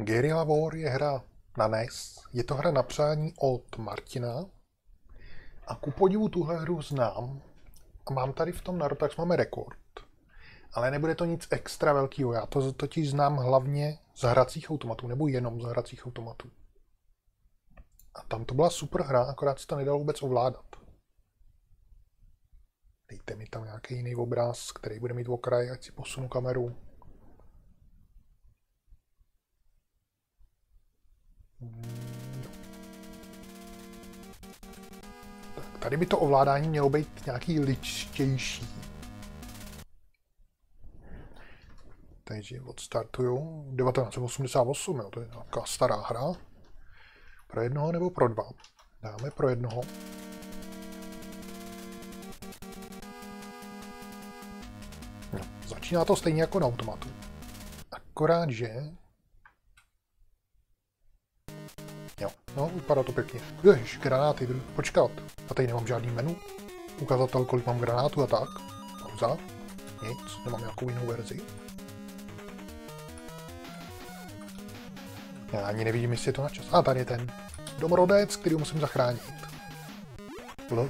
Guerrilla War je hra na NES, je to hra na přání od Martina a ku podivu tuhle hru znám a mám tady v tom Narotax máme rekord. Ale nebude to nic extra velkého, já to totiž znám hlavně z hracích automatů, nebo jenom z hracích automatů. A tam to byla super hra, akorát se to nedalo vůbec ovládat. Dejte mi tam nějaký jiný obraz, který bude mít okraj, ať si posunu kameru. Tady by to ovládání mělo být nějaký ličtější. Takže odstartuju. 1988, jo, to je nějaká stará hra. Pro jednoho nebo pro dva? Dáme pro jednoho. No, začíná to stejně jako na automatu. Akorát, že... no, vypadá to pěkně. Ježiš, granáty, počkat. A tady nemám žádný menu. Ukazatel, kolik mám granátů a tak. Pauza. Nic, nemám nějakou jinou verzi. Já ani nevidím, jestli je to na čas. A tady je ten domorodec, který musím zachránit. L.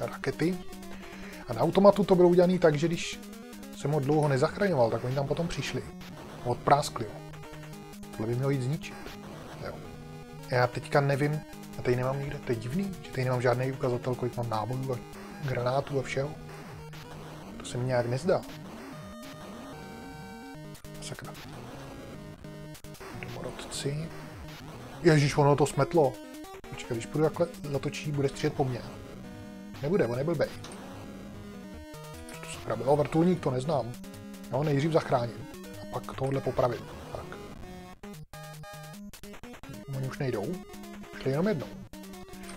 rakety. A na automatu to bylo udělané tak, že když jsem ho dlouho nezachraňoval, tak oni tam potom přišli. Odpráskli ho. Tohle by mělo jít zničit. Já teďka nevím, a tady nemám nikde, to je divný, že tady nemám žádný ukazatel, kolik mám nábojů a granátů a všeho. To se mi nějak nezdá. Sakra domorodci. Ježíš, ono to smetlo. Počkej, když půjdu takhle zatočí, bude střílet po mně. Nebude, on nebyl bej. Co to sakra bylo? Vrtulník, to neznám. No, nejdřív zachráním. A pak tohle popravím. Nejdou. Šli jenom jednou.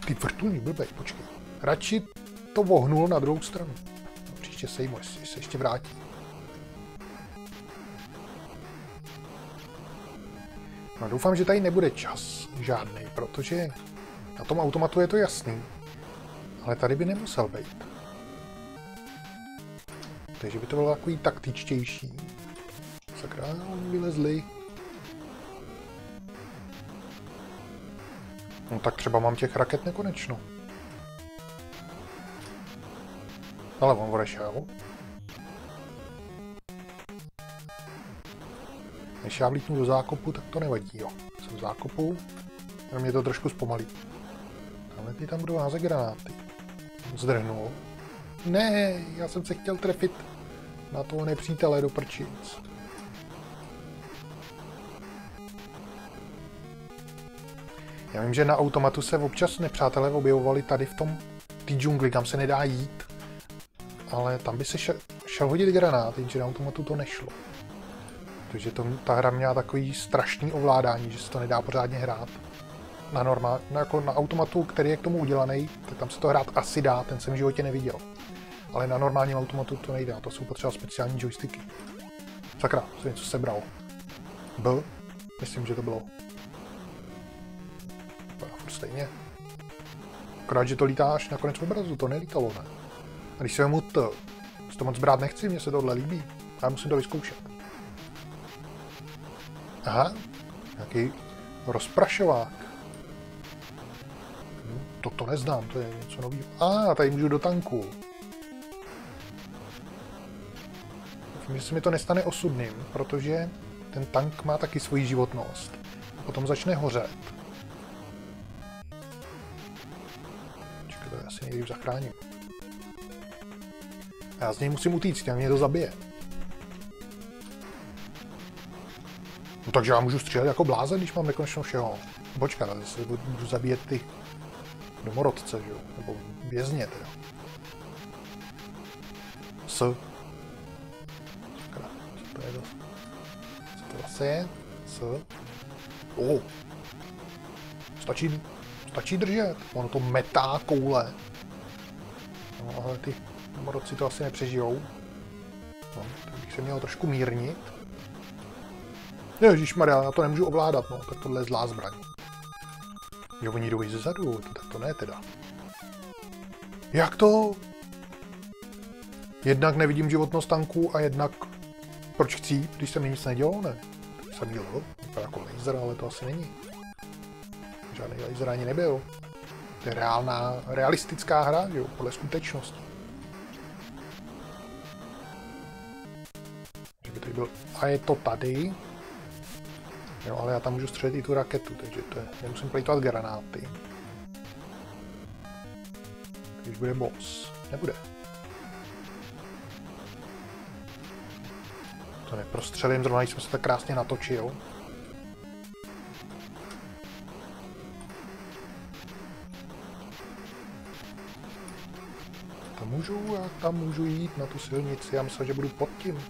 Ty vrtulník blbej, počkej. Radši to vohnul na druhou stranu. Příště sejmu, jestli se ještě vrátí. No doufám, že tady nebude čas žádný, protože na tom automatu je to jasný. Ale tady by nemusel být. Takže by to bylo takový taktičtější. Sakra, vylezli. No tak třeba mám těch raket nekonečno. Ale on odešel. Než já vlítnu do zákopu, tak to nevadí, jo. Jsem v zákopu, jenom mě to trošku zpomalí. Ale ty tam budou házet granáty. Zdrhnul. Ne, já jsem se chtěl trefit na toho nepřítele do prčic. Já vím, že na automatu se občas nepřátelé objevovali tady v tom té džungli, kam se nedá jít. Ale tam by se šel, šel hodit granát, jenže na automatu to nešlo protože to, ta hra měla takový strašný ovládání, že se to nedá pořádně hrát. Na normál, no jako na automatu, který je k tomu udělaný, tak tam se to hrát asi dá, ten jsem v životě neviděl. Ale na normálním automatu to nejde, to jsou potřeba speciální joysticky. Sakra, jsem něco sebral. B? Myslím, že to bylo. Stejně. Akorát, že to lítá až na konec obrazu, to nelítalo, ne? A když se mu to, to moc brát nechci, mně se tohle líbí. Já musím to vyzkoušet. Aha, nějaký rozprašovák. Hm, to to neznám, to je něco nového. A, ah, tady můžu do tanku. Myslím, že se mi to nestane osudným, protože ten tank má taky svoji životnost. Potom začne hořet. Nejdřív zachráním. A já z něj musím utíct, já mě to zabije. No takže já můžu střílet jako blázen, když mám nekonečno všeho. Počkat, ale se budu zabíjet ty domorodce, že jo? Nebo vězně teda. S. Co to je dost? Co to zase je? S. O. Stačí, stačí držet. Ono to metá koule. No ale ty domorodci to asi nepřežijou. No, tak bych se měl trošku mírnit. Ježíš Maria, já to nemůžu ovládat, no, tak tohle je zlá zbraň. Jo, oni jdou ze zadu, to, tak to ne teda. Jak to? Jednak nevidím životnost tanků a jednak proč chci, když se mi nic nedělo, ne? Samý L, vypadá jako laser, ale to asi není. Žádný laser ani nebyl. To je reálná, realistická hra, jo, podle skutečnosti. Že by byl... A je to tady. Jo, ale já tam můžu střelit i tu raketu, takže to je... Nemusím plejtovat granáty. Když bude boss. Nebude. To neprostřelím, zrovna jsme se tak krásně natočil. Tam můžu, já tam můžu jít na tu silnici, já myslím, že budu pod tím.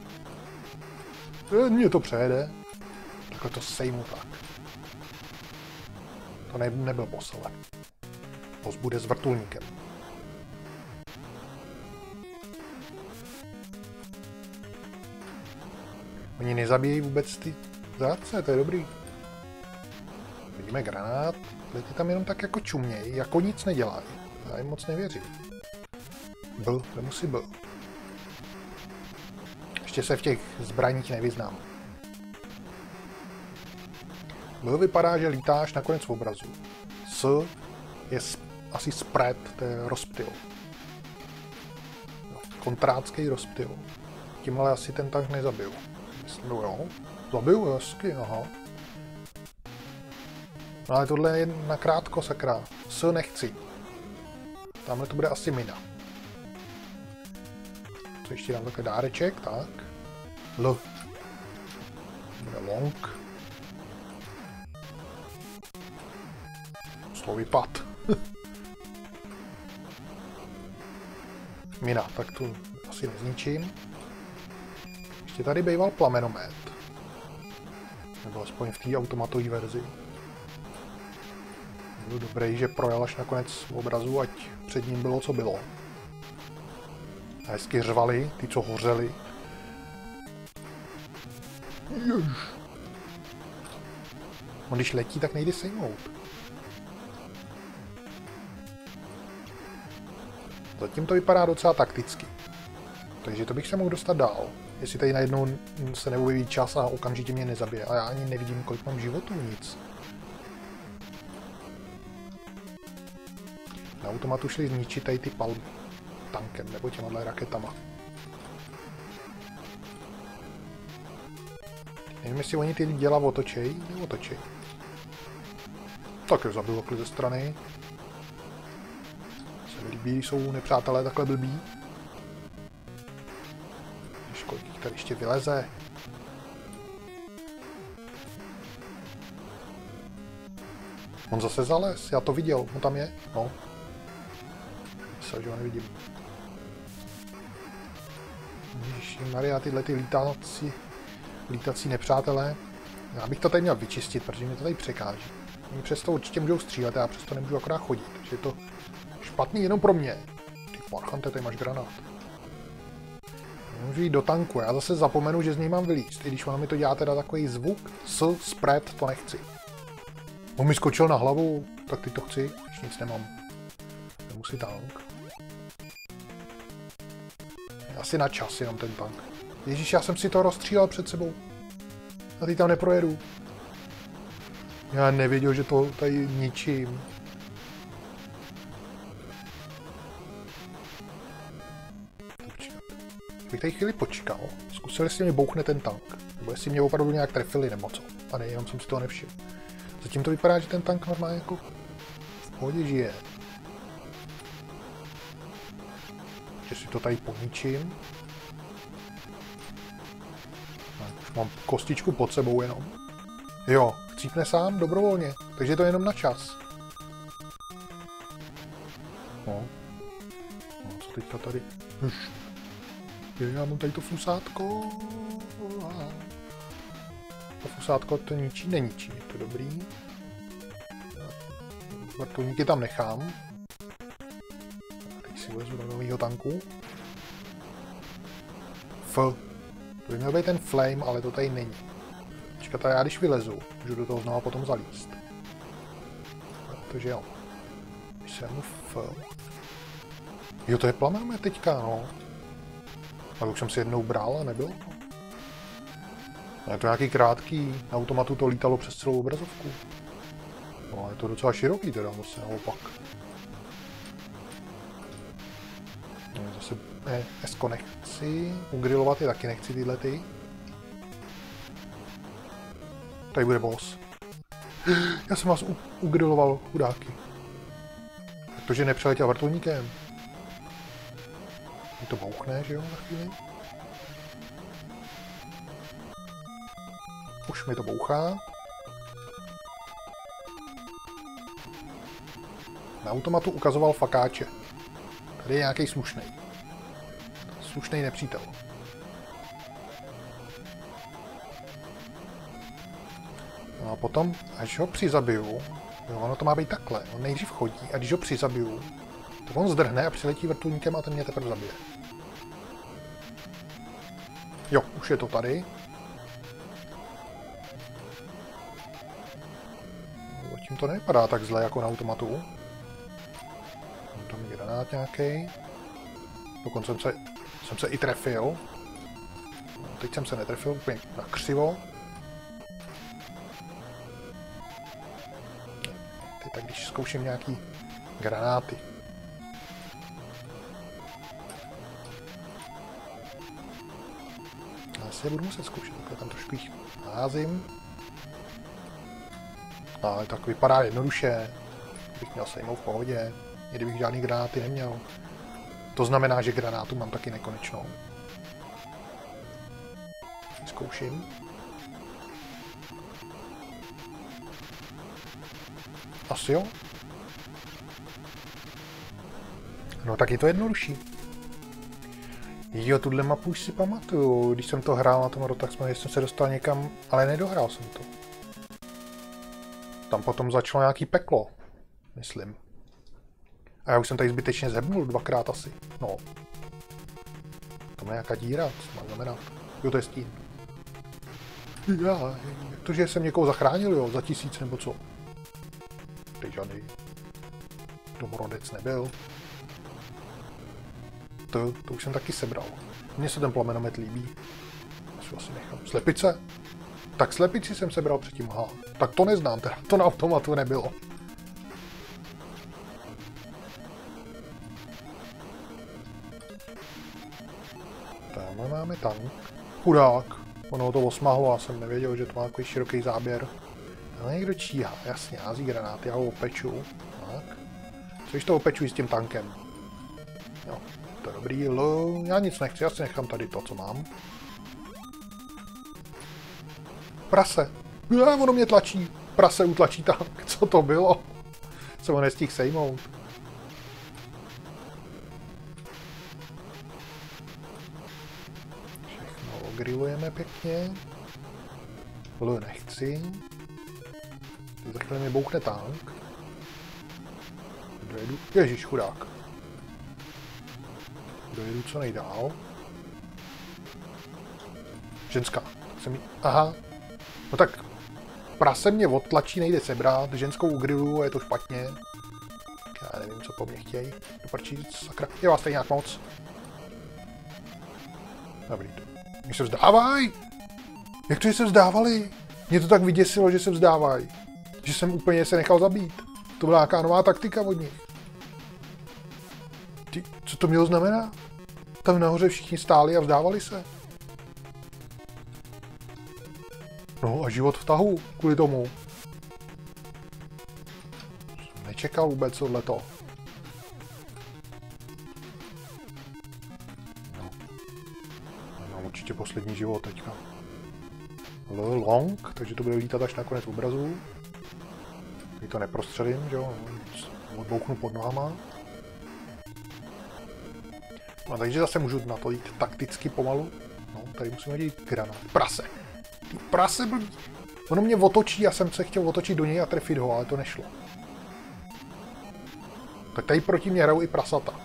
E, Mně to přejede. Takhle to sejmu tak. To ne, nebyl boss, ale. Boss bude s vrtulníkem. Oni nezabíjejí vůbec ty zrádce, to je dobrý. Vidíme granát, ty tam jenom tak jako čumějí, jako nic nedělají. Já jim moc nevěřím. Byl, vemu si byl. Ještě se v těch zbraních nevyznám. Byl vypadá, že lítáš nakonec v obrazu. S je asi spread, to je rozptyl. Kontrácký rozptyl. Tím ale asi ten tank nezabil. Myslím, jo. Zabil, jasky, aha. No ale tohle je na krátko, sakra. S nechci. Tamhle to bude asi mina. Co ještě dám takový dáreček, tak. L. Bude long. Slovy pad. mina, tak tu asi nezničím. Ještě tady býval plamenomet. Nebo aspoň v té automatové verzi. Byl dobrý, že projel až nakonec v obrazu, ať před ním bylo, co bylo. A hezky řvali, ty, co hořeli. Jež. On když letí, tak nejde sejmout. Zatím to vypadá docela takticky. Takže to bych se mohl dostat dál. Jestli tady najednou se neobjeví čas a okamžitě mě nezabije. A já ani nevidím, kolik mám životů, nic. Na automatu šli zničit tady ty palmy tankem nebo těma raketama. Nevím, jestli oni ty děla otočej, neotočej. Tak je zabil ze strany. Se mi líbí, jsou nepřátelé takhle blbí. Kolik tady ještě vyleze. On zase zales, já to viděl, on tam je, no. Myslel, že ho nevidím. Maria, tyhle ty lítací, lítací nepřátelé. Já bych to tady měl vyčistit, protože mi to tady překáží. Oni přesto určitě můžou střílet, já přesto nemůžu akorát chodit. Takže je to špatný jenom pro mě. Ty parchante, tady máš granát. Můžu jít do tanku, já zase zapomenu, že z něj mám vylíst, i když ono mi to dělá teda takový zvuk, s spread, to nechci. On mi skočil na hlavu, tak ty to chci, když nic nemám. Nemusí tank. Asi na čas jenom ten tank. Ježíš, já jsem si to rozstřílel před sebou. A ty tam neprojedu. Já nevěděl, že to tady ničím. bych tady chvíli počkal, zkusil, jestli mi bouchne ten tank, nebo jestli mě opravdu nějak trefili nebo co. A ne, jenom jsem si toho nevšiml. Zatím to vypadá, že ten tank normálně jako v pohodě žije. Že si to tady poničím. už mám kostičku pod sebou jenom. Jo, chcípne sám dobrovolně, takže je to jenom na čas. No. No, co teďka tady? Už. Já mám tady to fusátko. To fusátko to ničí, neničí, je to dobrý. Vrtulníky tam nechám. Ulezu do nového tanku. F. To by měl být ten flame, ale to tady není. Počkat, já když vylezu, můžu do toho znovu potom zalíst. Takže jo. Když se mu F. Jo, to je plamenové teďka, no. Ale už jsem si jednou bral a nebylo. Je to nějaký krátký, na automatu to lítalo přes celou obrazovku. No, je to docela široký teda, zase naopak. Zase ne, Esko nechci, ugrilovat je taky nechci tyhle ty. Tady bude boss. Já jsem vás ugriloval, chudáky. Protože nepřeletěl vrtulníkem. Mi to bouchne, že jo, na chvíli. Už mi to bouchá. Na automatu ukazoval fakáče. Tady je nějaký slušný. Slušný nepřítel. No a potom, až ho přizabiju, jo, ono to má být takhle, on nejdřív chodí a když ho přizabiju, tak on zdrhne a přiletí vrtulníkem a ten mě teprve zabije. Jo, už je to tady. Zatím to nevypadá tak zle jako na automatu. Tam je granát nějaký. Dokonce se, jsem se i trefil. Teď jsem se netrefil úplně na křivo. Teď tak když zkouším nějaký granáty. Asi budu muset zkoušet, takhle tam trošku jich házím. Ale tak vypadá jednoduše. Bych měl sejmout v pohodě, i kdybych žádný granáty neměl. To znamená, že granátu mám taky nekonečnou. Zkouším. Asi jo. No tak je to jednodušší. Jo, tuhle mapu už si pamatuju. Když jsem to hrál na tom tak jsem, jsem se dostal někam, ale nedohrál jsem to. Tam potom začalo nějaký peklo, myslím. A já už jsem tady zbytečně zhebnul dvakrát asi. No. Tam je nějaká díra, co má znamenat. Jo, to je stín. Já, to, že jsem někoho zachránil, jo, za tisíc nebo co. Teď žádný domorodec nebyl. To, to už jsem taky sebral. Mně se ten plamenomet líbí. Já asi nechám. Slepice? Tak slepici jsem sebral předtím, aha. Tak to neznám teda, to na automatu nebylo. Tam máme tank. Chudák. Ono to osmahlo, já jsem nevěděl, že to má takový široký záběr. Ale někdo číhá, jasně, hází granáty, já ho opeču. Tak. Což to opečuji s tím tankem. Jo, to je dobrý. L, já nic nechci, já si nechám tady to, co mám. Prase. Já, ono mě tlačí. Prase utlačí tank. Co to bylo? Co ho nestihl sejmout. Ogrilujeme pěkně. L nechci. Za chvíli mi bouchne tank. Dojedu. Ježíš, chudák. Dojedu co nejdál. Ženská. Se mi... Aha, No tak prase mě odtlačí, nejde sebrat, ženskou ugrilu je to špatně. Já nevím, co po mně chtějí. Doprčí, sakra, je vás tady nějak moc. Dobrý, to. Mě se vzdávají! Jak to, že se vzdávali? Mě to tak vyděsilo, že se vzdávají. Že jsem úplně se nechal zabít. To byla nějaká nová taktika od nich. Ty, co to mělo znamená? Tam nahoře všichni stáli a vzdávali se. No a život v tahu kvůli tomu. Nečekal vůbec tohleto. Takže to bude lítat až na konec obrazu. Teď to neprostředím, že jo, odbouknu pod nohama. No, takže zase můžu na to jít takticky pomalu. No, tady musíme dělat granát. Prase prase blbý. Ono mě otočí, já jsem se chtěl otočit do něj a trefit ho, ale to nešlo. Tak tady proti mě hrajou i prasata.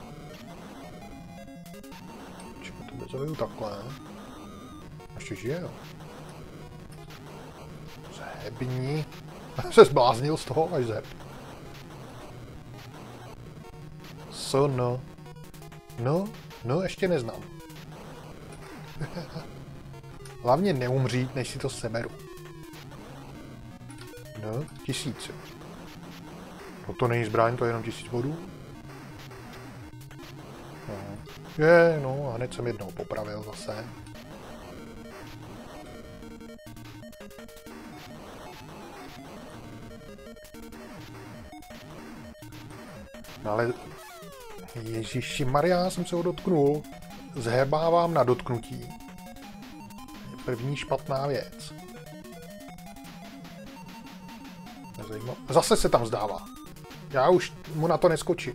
Čekaj, to bezoviju takhle. Ještě žije, jo. Zhebni. se zbláznil z toho až zeb. So no. No, no, ještě neznám. Hlavně neumřít, než si to seberu. No, tisíce. No to není zbraň, to je jenom tisíc bodů. No. Je, no a hned jsem jednou popravil zase. No ale Ježíši Maria, jsem se ho dotknul. Zhebávám na dotknutí. První špatná věc. Nezajímavé. Zase se tam zdává. Já už mu na to neskočím.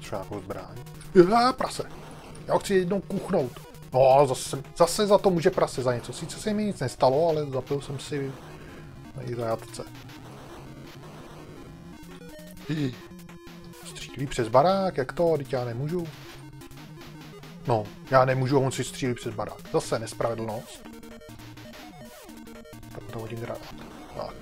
Třeba nějakou zbraň. Já, prase. Já ho chci jednou kuchnout. No, zase, zase za to může prase za něco. Sice se mi nic nestalo, ale zapil jsem si na zajatce. Střílí přes barák, jak to? Teď já nemůžu. No, já nemůžu, on si střílí přes barák. Zase nespravedlnost. Tak to hodím granát. Tak.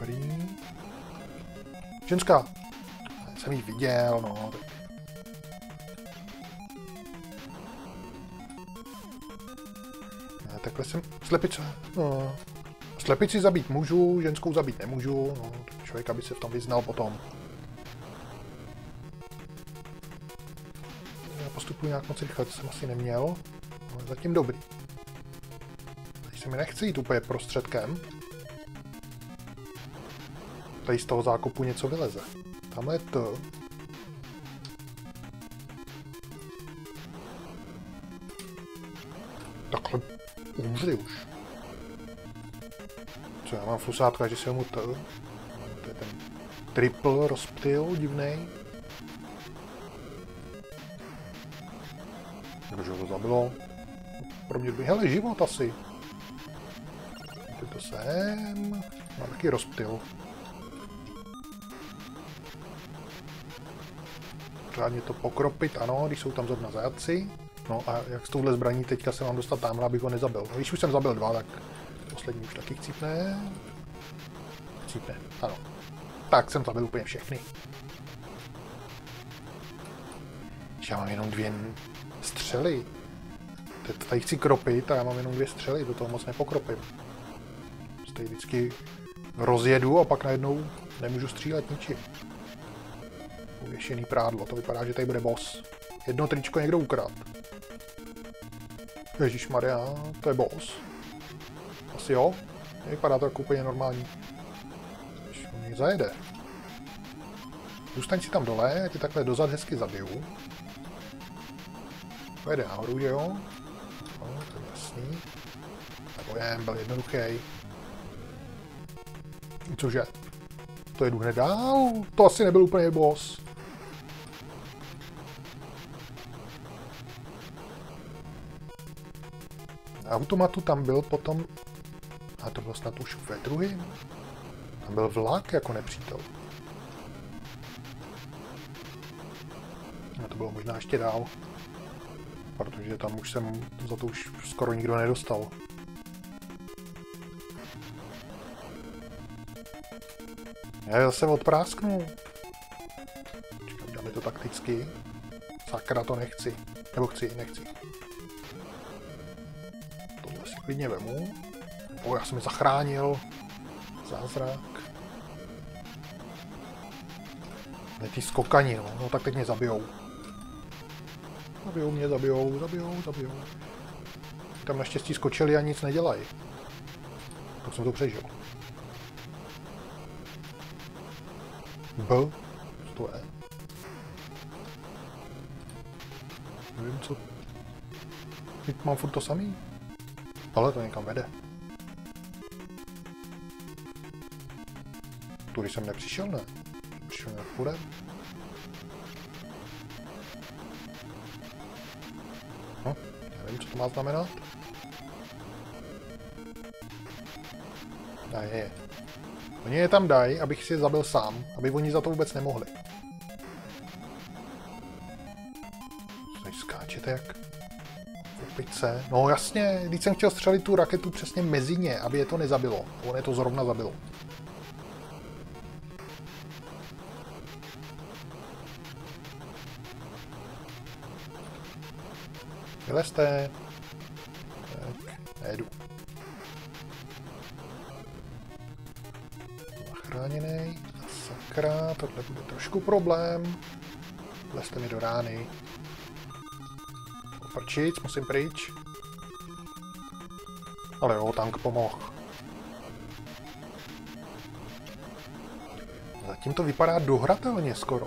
Dobrý. Ženská. Jsem ji viděl, no. Tak. Ne, takhle jsem... Slepice. No. Slepici zabít můžu, ženskou zabít nemůžu. No, člověk, aby se v tom vyznal potom. Já postupuji nějak moc rychle, to jsem asi neměl. Ale zatím dobrý. Teď se mi nechce jít úplně prostředkem. Tady z toho zákopu něco vyleze. Tamhle je to. Takhle umři už. Co já mám flusátka, že se mu to... To je ten triple rozptyl divnej. Kdože ho zabilo? Pro mě by... Hele, život asi. Teď to sem. Mám taky rozptyl. Řádně to pokropit, ano, když jsou tam zrovna zajatci. No a jak s touhle zbraní teďka se mám dostat tamhle, abych ho nezabil. No, když už jsem zabil dva, tak poslední už taky chcípne. Chcípne, ano. Tak jsem zabil úplně všechny. Já mám jenom dvě střely. Teď tady chci kropit a já mám jenom dvě střely, do toho moc nepokropím. Prostě vždycky rozjedu a pak najednou nemůžu střílet ničím. Uvěšený prádlo, to vypadá, že tady bude boss. Jedno tričko někdo ukrad. Ježíš Maria, to je boss. Asi jo. Vypadá to jako úplně normální. Když on něj zajede. Zůstaň si tam dole, já tě takhle dozad hezky zabiju. Pojede nahoru, že jo? No, to je jasný. Tak jen, byl jednoduchý. Cože? To jedu hned dál? To asi nebyl úplně boss. Automatu tam byl potom, a to bylo snad už ve druhém, tam byl vlak jako nepřítel. A to bylo možná ještě dál, protože tam už jsem za to už skoro nikdo nedostal. Já zase odprásknu. Čekám, dáme to takticky. Sakra, to nechci. Nebo chci, nechci klidně vemu. O, já jsem je zachránil. Zázrak. Ne, ty skokani, no. no tak teď mě zabijou. Zabijou mě, zabijou, zabijou, zabijou. Tam naštěstí skočili a nic nedělají. Tak jsem to přežil. B? To je? Nevím, co... Teď mám furt to samý? Ale to někam vede. Tudy jsem nepřišel, ne? Přišel nějak půjde. No, nevím, co to má znamenat. A je. Oni je tam dají, abych si je zabil sám, aby oni za to vůbec nemohli. Co skáčete jak špice. No jasně, když jsem chtěl střelit tu raketu přesně mezi ně, aby je to nezabilo. On je to zrovna zabilo. Vylezte. Tak, nejedu. Zachráněný. Sakra, tohle bude trošku problém. Lezte mi do rány. Prčic, musím pryč. Ale jo, tank pomohl. Zatím to vypadá dohratelně skoro.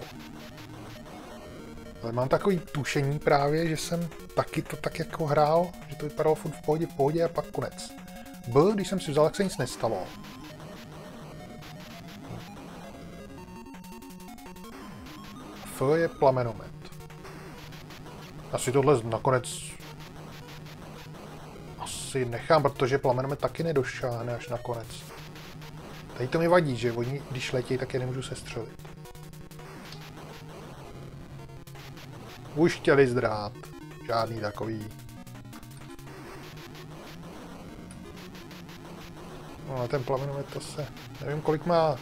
Ale mám takový tušení právě, že jsem taky to tak jako hrál, že to vypadalo furt v pohodě, v pohodě a pak konec. B, když jsem si vzal, jak se nic nestalo. F je plamenomet. Asi tohle nakonec asi nechám, protože plamenomet taky nedošáhne až nakonec. Tady to mi vadí, že oni, když letějí, tak je nemůžu sestřelit. Už chtěli zdrát. Žádný takový. No a ten plamenomet to se... Nevím, kolik má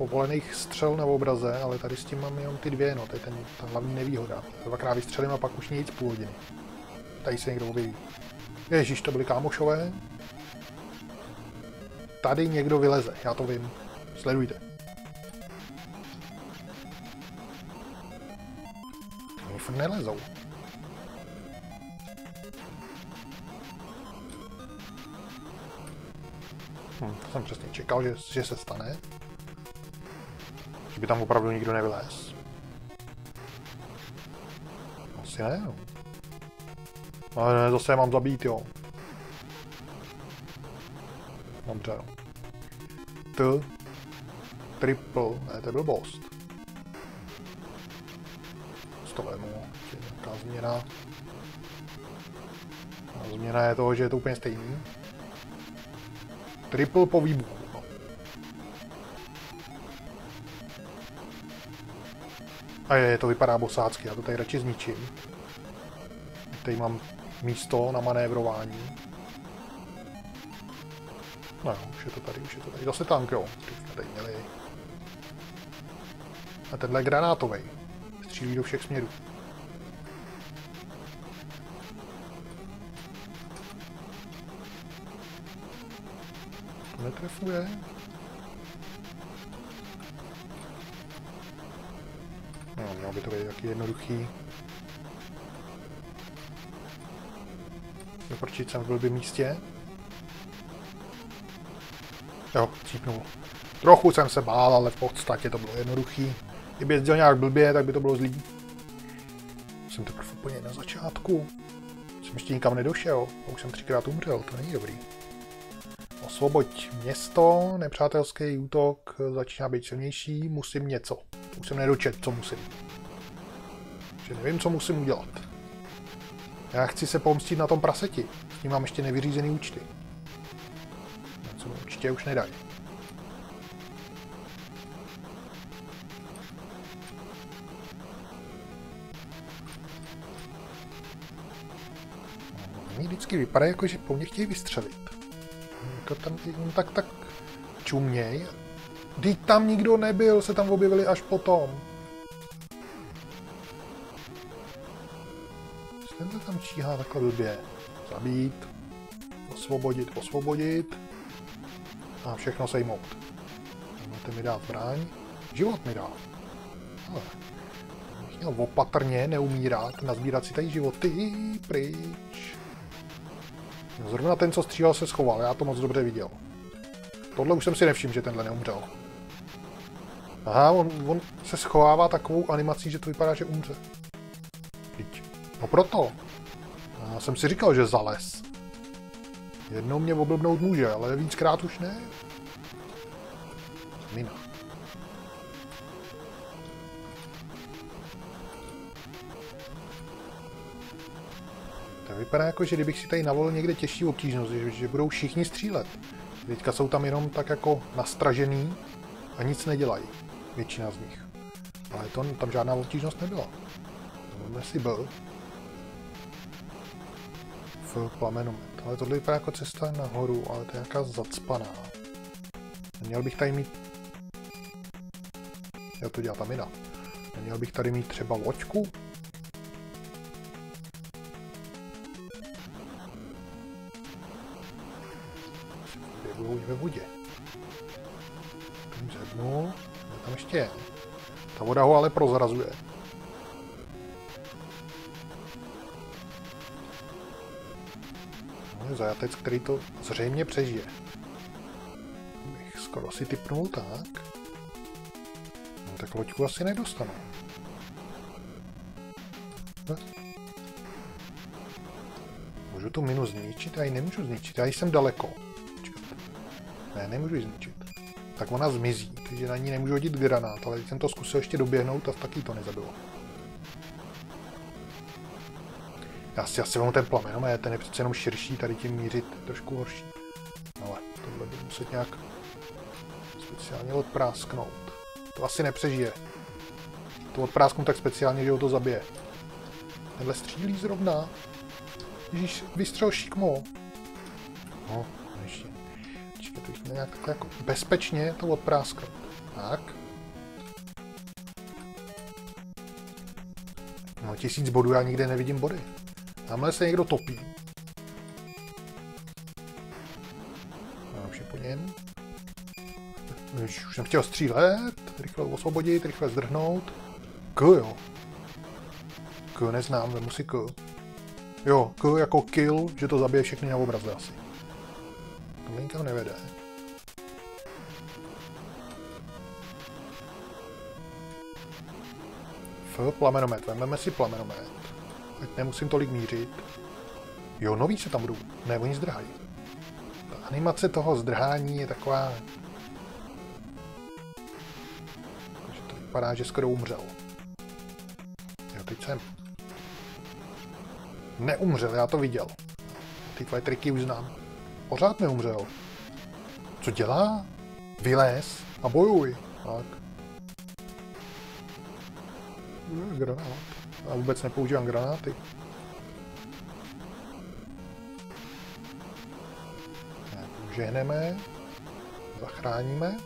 povolených střel na obraze, ale tady s tím mám jenom ty dvě, no, to je ten, ta hlavní nevýhoda. Dvakrát vystřelím a pak už nic půl hodiny. Tady se někdo objeví. Ježíš, to byli kámošové. Tady někdo vyleze, já to vím. Sledujte. Oni furt nelezou. Hm, to jsem přesně čekal, že, že se stane. Že by tam opravdu nikdo nevylez. Asi ne, no. Ale ne, zase mám zabít, jo. Dobře. T. Triple. Ne, to blbost. To vemu. Nějaká změna. A změna je toho, že je to úplně stejný. Triple po výbuchu. A je, to vypadá bosácky, já to tady radši zničím. Tady mám místo na manévrování. No už je to tady, už je to tady. Zase tank, jo. Tady měli. A tenhle je granátový. Střílí do všech směrů. To netrefuje. Mělo by to být taky jednoduchý. Vyprčit jsem v blbým místě. Jo, cípnul. Trochu jsem se bál, ale v podstatě to bylo jednoduchý. Kdyby jezdil nějak blbě, tak by to bylo zlý. Jsem teprve úplně na začátku. Jsem ještě nikam nedošel. A už jsem třikrát umřel, to není dobrý. Osvoboď město, nepřátelský útok začíná být silnější, musím něco. Už jsem nedočet, co musím. Že nevím, co musím udělat. Já chci se pomstit na tom praseti. S ním mám ještě nevyřízený účty. Co mi určitě už nedají. Oni vždycky vypadá jako, že po mně chtějí vystřelit. Jako tam no, tak tak čuměj. Teď tam nikdo nebyl, se tam objevili až potom. Číhá takhle blbě. Zabít. Osvobodit, osvobodit. A všechno sejmout. Můžete mi dát zbraň. Život mi dá. Ale měl opatrně neumírat, nazbírat si tady životy pryč. Zrovna ten, co střílel, se schoval, já to moc dobře viděl. Tohle už jsem si nevšiml, že tenhle neumřel. Aha, on, on se schovává takovou animací, že to vypadá, že umře. Teď. No proto. Jsem si říkal, že zales. Jednou mě oblbnout může, ale víckrát už ne. Mina. To vypadá jako, že kdybych si tady navolil někde těžší obtížnost, že, že budou všichni střílet. Teďka jsou tam jenom tak jako nastražený a nic nedělají. Většina z nich. Ale to, tam žádná obtížnost nebyla. Máme si byl. V plamenomet. Ale tohle vypadá jako cesta nahoru, ale to je nějaká zacpaná. Neměl bych tady mít... Já to dělá tam jinak. Neměl bych tady mít třeba loďku? Budou už ve vodě. Tam. Tam ještě je. Ta voda ho ale prozrazuje. Zajatec, který to zřejmě přežije. Bych skoro si typnul tak. No, tak loďku asi nedostanu. Můžu tu minu zničit? Já ji nemůžu zničit, já jsem daleko. Ne, nemůžu ji zničit. Tak ona zmizí, takže na ní nemůžu hodit granát, ale jsem to zkusil ještě doběhnout a taky to nezabilo. Já si asi mám ten plamenomet, ten je přece jenom širší, tady tím mířit trošku horší. Ale tohle by muset nějak speciálně odprásknout. To asi nepřežije. To odprásknu tak speciálně, že ho to zabije. Tenhle střílí zrovna. Ježíš, vystřel šikmo. No, ještě. Počkej, to jsme nějak takhle jako bezpečně to odprásknout. Tak. No, tisíc bodů, já nikde nevidím body. Tamhle se někdo topí. Je po něm. Už, jsem chtěl střílet, rychle osvobodit, rychle zdrhnout. K jo. K neznám, vemu si K. Jo, K jako kill, že to zabije všechny na obraze asi. To nikam nevede. F, plamenomet, vezmeme si plamenomet. Ať nemusím tolik mířit. Jo, noví se tam budou. Ne, oni zdrhají. Ta animace toho zdrhání je taková... Takže to vypadá, že skoro umřel. Jo, teď jsem. Neumřel, já to viděl. Ty tvoje triky už znám. Pořád neumřel. Co dělá? Vylez a bojuj. Tak. Granát. A vůbec nepoužívám granáty. Žehneme. Zachráníme.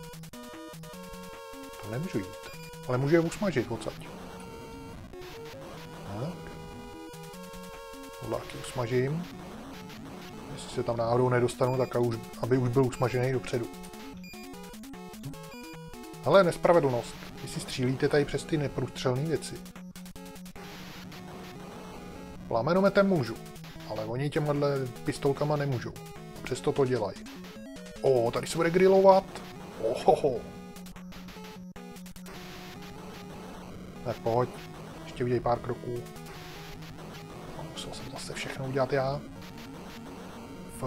To nemůžu jít. Ale můžu je usmažit odsaď. Tak. Tohle usmažím. Jestli se tam náhodou nedostanu, tak už, aby už byl usmažený dopředu. Ale nespravedlnost. Vy si střílíte tady přes ty neprůstřelné věci. Plamenometem můžu, ale oni těmhle pistolkama nemůžou. Přesto to dělají. O, tady se bude grillovat. Ohoho. Tak pojď. Ještě udělej pár kroků. Musel jsem zase všechno udělat já. F.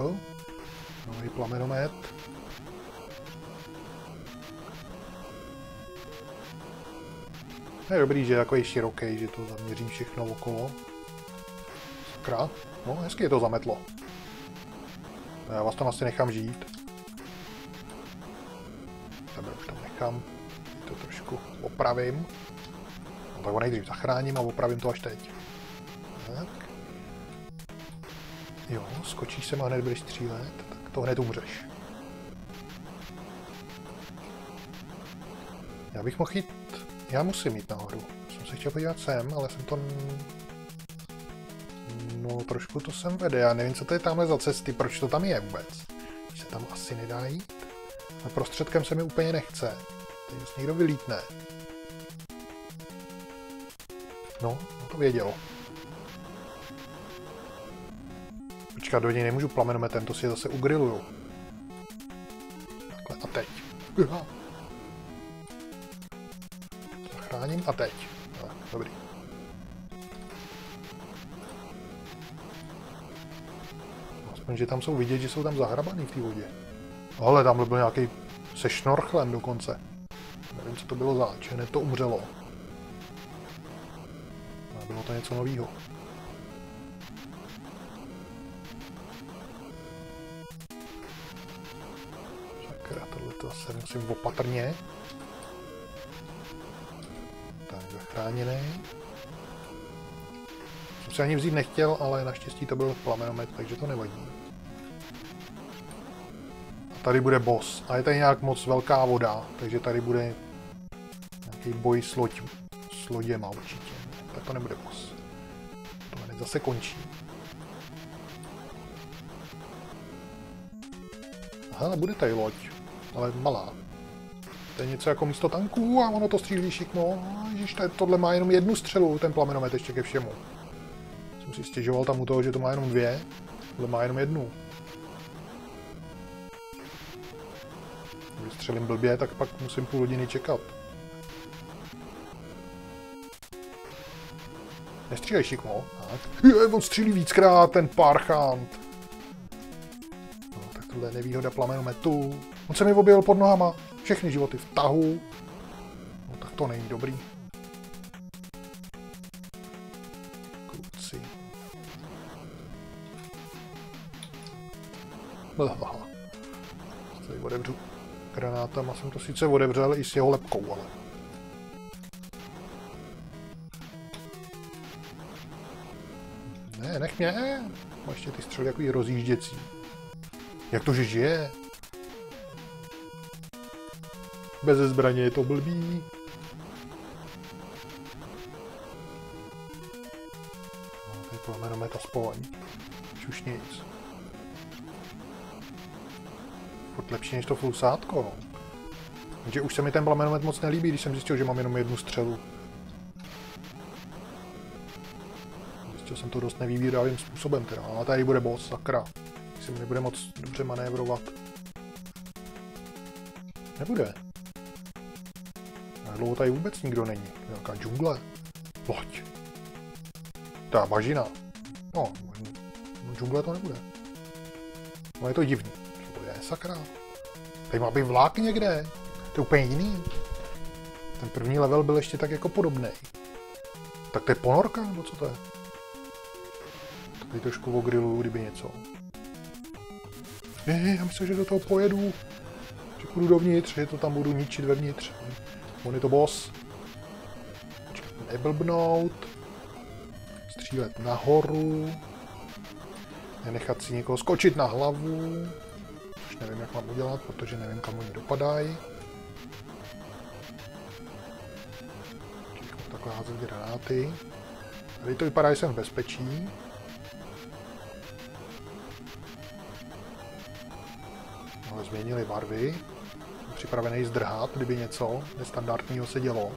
Nový plamenomet. Je dobrý, že je takový široký, že to zaměřím všechno okolo. Sakra. No, hezky je to zametlo. Já vás tam asi nechám žít. Tebe už tam nechám. To trošku opravím. No, tak ho nejdřív zachráním a opravím to až teď. Tak. Jo, skočíš sem a hned budeš střílet, tak to hned umřeš. Já bych mohl jít... Já musím jít nahoru. Jsem se chtěl podívat sem, ale jsem to No, trošku to sem vede. Já nevím, co to je tamhle za cesty, proč to tam je vůbec. Se tam asi nedá jít. A prostředkem se mi úplně nechce. Tady už někdo vylítne. No, no to věděl. Počkat, do něj nemůžu plamenometem, to si je zase ugriluju. Takhle, a teď. Zachráním a teď. Že tam jsou vidět, že jsou tam zahrabaný v té vodě. Ale tam byl nějaký se šnorchlem dokonce. Nevím, co to bylo zač, hned to umřelo. A bylo to něco nového. Sakra, tohle to se musím opatrně. Tak, zachráněný. Jsem se ani vzít nechtěl, ale naštěstí to byl plamenomet, takže to nevadí. Tady bude boss. A je tady nějak moc velká voda, takže tady bude nějaký boj s, loď, s loděma určitě. Tak to nebude boss. To hned zase končí. Aha, bude tady loď, ale malá. To je něco jako místo tanků a ono to střílí šikmo. Ježiš, tohle má jenom jednu střelu, ten plamenomet ještě ke všemu. Jsem si stěžoval tam u toho, že to má jenom dvě. Tohle má jenom jednu. Střelím blbě, tak pak musím půl hodiny čekat. Nestřílej šikmo. Je, on střílí víckrát, ten parchant. No, tak tohle je nevýhoda plamenometu. On se mi objevil pod nohama. Všechny životy v tahu. No tak to není dobrý. Kluci. Tady odevřu granátama. Jsem to sice odevřel i s jeho lepkou, ale... Ne, nech mě. Má ještě ty střely jako rozjížděcí. Jak to, že žije? Bez zbraně je to blbý. To flusátko. Takže už se mi ten plamenomet moc nelíbí, když jsem zjistil, že mám jenom jednu střelu. Zjistil jsem to dost nevýběravým způsobem teda, ale tady bude boss, sakra. Si mi nebude moc dobře manévrovat. Nebude. Dlouho tady vůbec nikdo není. Nějaká džungle. Loď. Ta bažina. No, džungle to nebude. No je to divný. To je, sakra? Tady má být vlák někde. To je úplně jiný. Ten první level byl ještě tak jako podobný. Tak to je ponorka, nebo co to je? Tady trošku o grilu, kdyby něco. Je, já myslím, že do toho pojedu. Že půjdu dovnitř, že to tam budu ničit vevnitř. On je to boss. Neblbnout. Střílet nahoru. Nenechat si někoho skočit na hlavu. Nevím, jak mám udělat, protože nevím, kam oni dopadají. Takhle házet granáty. Tady to vypadá, že jsem v bezpečí. No, změnili barvy připravený zdrhat, kdyby něco nestandardního se dělo.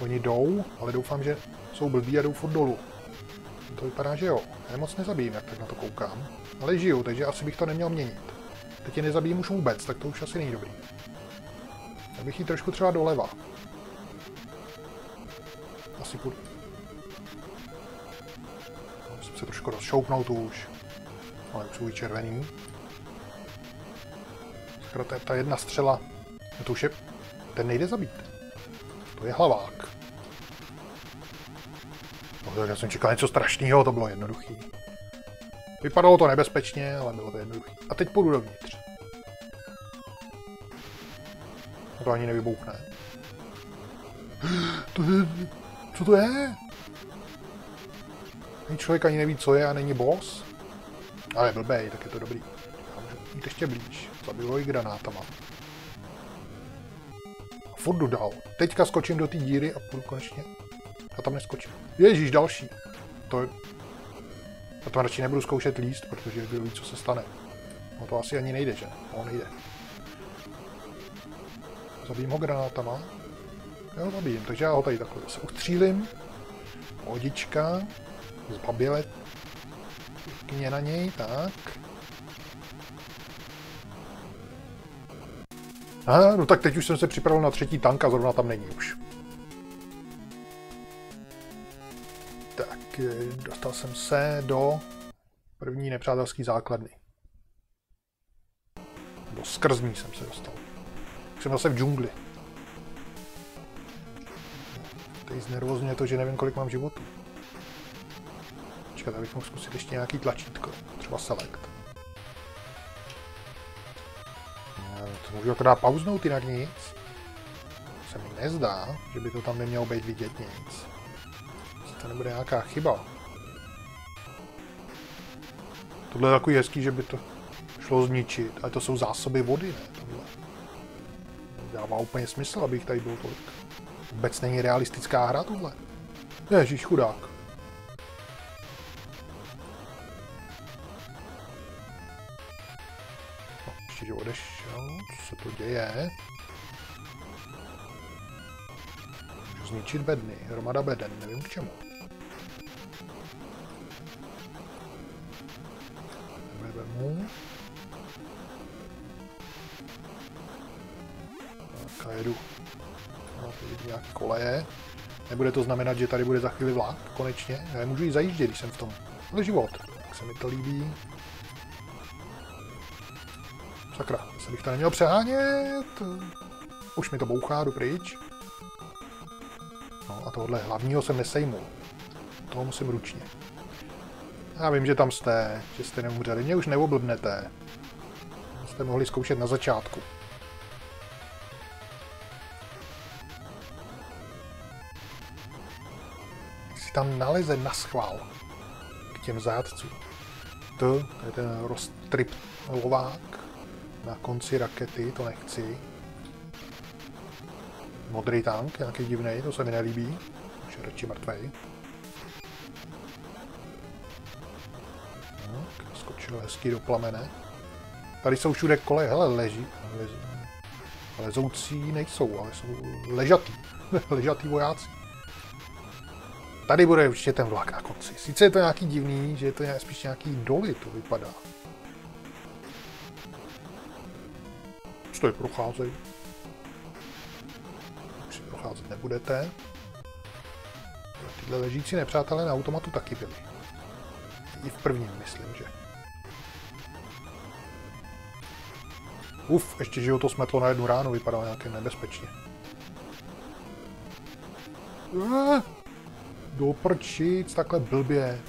Oni jdou, ale doufám, že jsou blbí a jdou furt dolů. To vypadá, že jo. Já moc nezabijím, jak tak na to koukám. Ale žiju, takže asi bych to neměl měnit. Teď je nezabijím už vůbec, tak to už asi není dobrý. Já bych jí trošku třeba doleva. Asi půjdu. Musím se trošku rozšoupnout už. Ale už jsou červený. Skoro ta, ta jedna střela, no to už je, ten nejde zabít. To je hlavák. No, já jsem čekal něco strašného, to bylo jednoduchý. Vypadalo to nebezpečně, ale bylo to jednoduchý. A teď půjdu dovnitř. To ani nevybouchne. To je... Co to je? Ani člověk ani neví, co je a není boss. Ale blbej, tak je to dobrý. Já můžu jít ještě blíž. Zabilo i granátama. A furt jdu dál. Teďka skočím do té díry a půjdu konečně. A tam neskočím. Ježíš, další. To je... A to radši nebudu zkoušet líst, protože kdo ví, co se stane. No to asi ani nejde, že? No, nejde. Zabijím ho granátama. Jo, zabijím, takže já ho tady takhle zase ustřílim. Odička. Zbaběle. Pěkně na něj, tak. Aha, no tak teď už jsem se připravil na třetí tank a zrovna tam není už. Tak, eh, dostal jsem se do první nepřátelské základny. Nebo skrz ní jsem se dostal. Jsem zase v džungli. Teď znervozňuje to, že nevím, kolik mám životů. Počkat, abych mohl zkusit ještě nějaký tlačítko. Třeba select. To můžu akorát pauznout, jinak nic. Se mi nezdá, že by to tam nemělo být vidět nic. To nebude nějaká chyba. Tohle je takový hezký, že by to šlo zničit, ale to jsou zásoby vody, ne? Tohle. Dává úplně smysl, abych tady byl tolik. Vůbec není realistická hra tohle. Ježíš, chudák. No, ještě, že odešel. Co se to děje? Zničit bedny. Hromada beden, nevím k čemu. Tak a jedu. No, tady nějaké koleje. Nebude to znamenat, že tady bude za chvíli vlak, konečně. Já můžu jít zajíždět, když jsem v tom. Ale život. Tak se mi to líbí. Sakra, se bych to neměl přehánět. Už mi to bouchá, jdu pryč. No a tohle hlavního jsem nesejmul. Toho musím ručně. Já vím, že tam jste, že jste neumřeli. Mě už neoblbnete. Jste mohli zkoušet na začátku. Si tam naleze na schvál k těm zádcům. To, to je ten roztrip lovák na konci rakety, to nechci. Modrý tank, nějaký divný, to se mi nelíbí. Už radši mrtvej. Skočil hezky do plamene. Tady jsou všude kole, hele, leží. leží. Lezoucí nejsou, ale jsou ležatý. ležatý vojáci. Tady bude určitě ten vlak na konci. Sice je to nějaký divný, že je to spíš nějaký doly, to vypadá. Co to je procházej? Už si procházet nebudete. Tyhle ležící nepřátelé na automatu taky byli. I v prvním, myslím, že. Uf, ještě že to smetlo na jednu ránu, vypadalo nějaké nebezpečně. Doprčic, takhle blbě.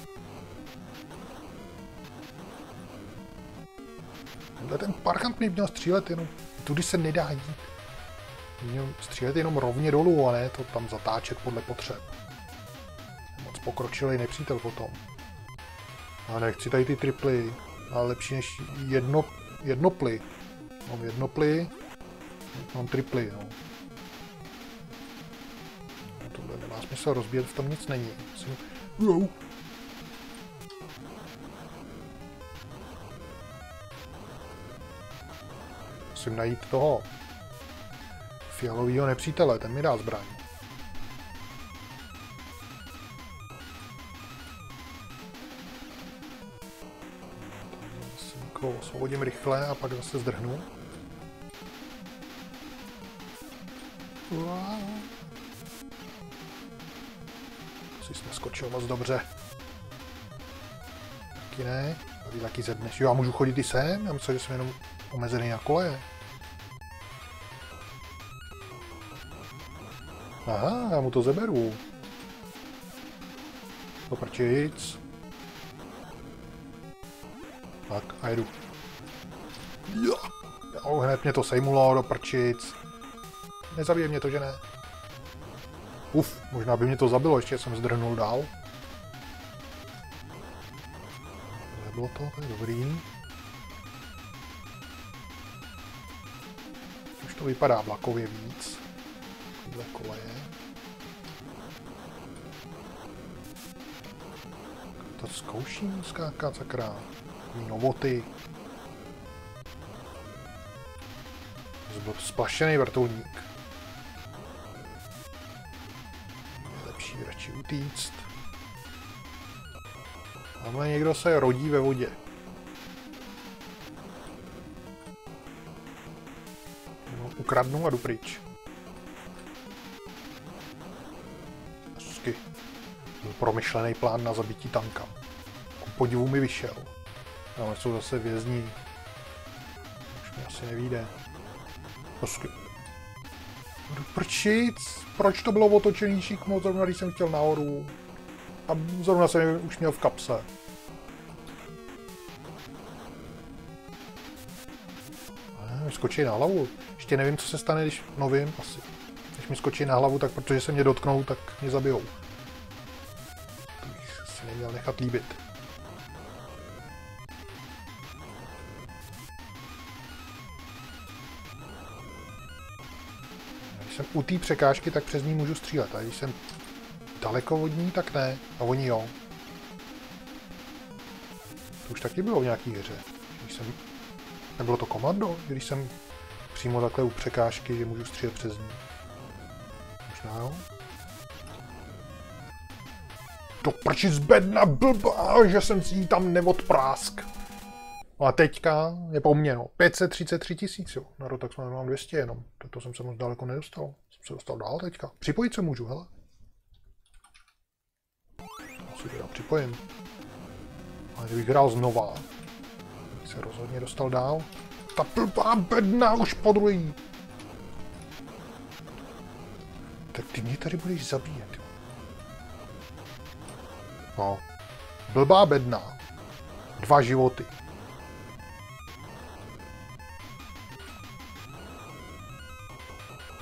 Tenhle ten parchant mi měl střílet jenom, tudy se nedá jít. Měl střílet jenom rovně dolů, a ne to tam zatáčet podle potřeb. Moc pokročilý nepřítel potom. A nechci tady ty triply, ale lepší než jedno, jednoply. Mám jednoply, mám triply, no. no. Tohle nemá smysl rozbíjet, v tom nic není. Musím... Wow. Musím najít toho fialového nepřítele, ten mi dá zbraň. Jako osvobodím rychle a pak zase zdrhnu. Asi jsme skočil moc dobře. Taky ne. Tady taky zedneš. Jo, já můžu chodit i sem? Já myslím, že jsem jenom omezený na kole. Aha, já mu to zeberu. Poprčic. Tak, a jedu. Jo, jo hned mě to sejmulo do prčic. Nezabije mě to, že ne? Uf, možná by mě to zabilo, ještě jsem zdrhnul dál. Nebylo to, to je dobrý. Už to vypadá vlakově víc. Tyhle koleje. To zkouším skákat sakra novoty. Byl to vrtulník. Lepší radši utíct. Tamhle někdo se rodí ve vodě. No, ukradnu a jdu pryč. Byl promyšlený plán na zabití tanka. Ku podivu mi vyšel. Ale jsou zase vězni. Už mi asi nevíde. Posky. Prčic! Proč to bylo otočený šikmo, zrovna když jsem chtěl nahoru? A zrovna jsem už měl v kapse. Skočí na hlavu. Ještě nevím, co se stane, když... No vím, asi. Když mi skočí na hlavu, tak protože se mě dotknou, tak mě zabijou. se neměl nechat líbit. U té překážky, tak přes ní můžu střílet. A když jsem daleko od ní, tak ne. A oni jo. To už taky bylo v nějaký hře. Když jsem... Nebylo to komando, když jsem přímo takhle u překážky, že můžu střílet přes ní. Možná jo? To prči z bedna blbá, že jsem si ji tam neodprásk. No a teďka je po mně, no. 533 tisíc, jo. Na Rotax mám 200 jenom. To jsem se moc daleko nedostal. Se dostal dál teďka. Připojit se můžu, hele. Asi teda připojím. Ale kdybych hrál znova, bych se rozhodně dostal dál. Ta blbá bedna už po druhý. Tak ty mě tady budeš zabíjet. No. Blbá bedna. Dva životy.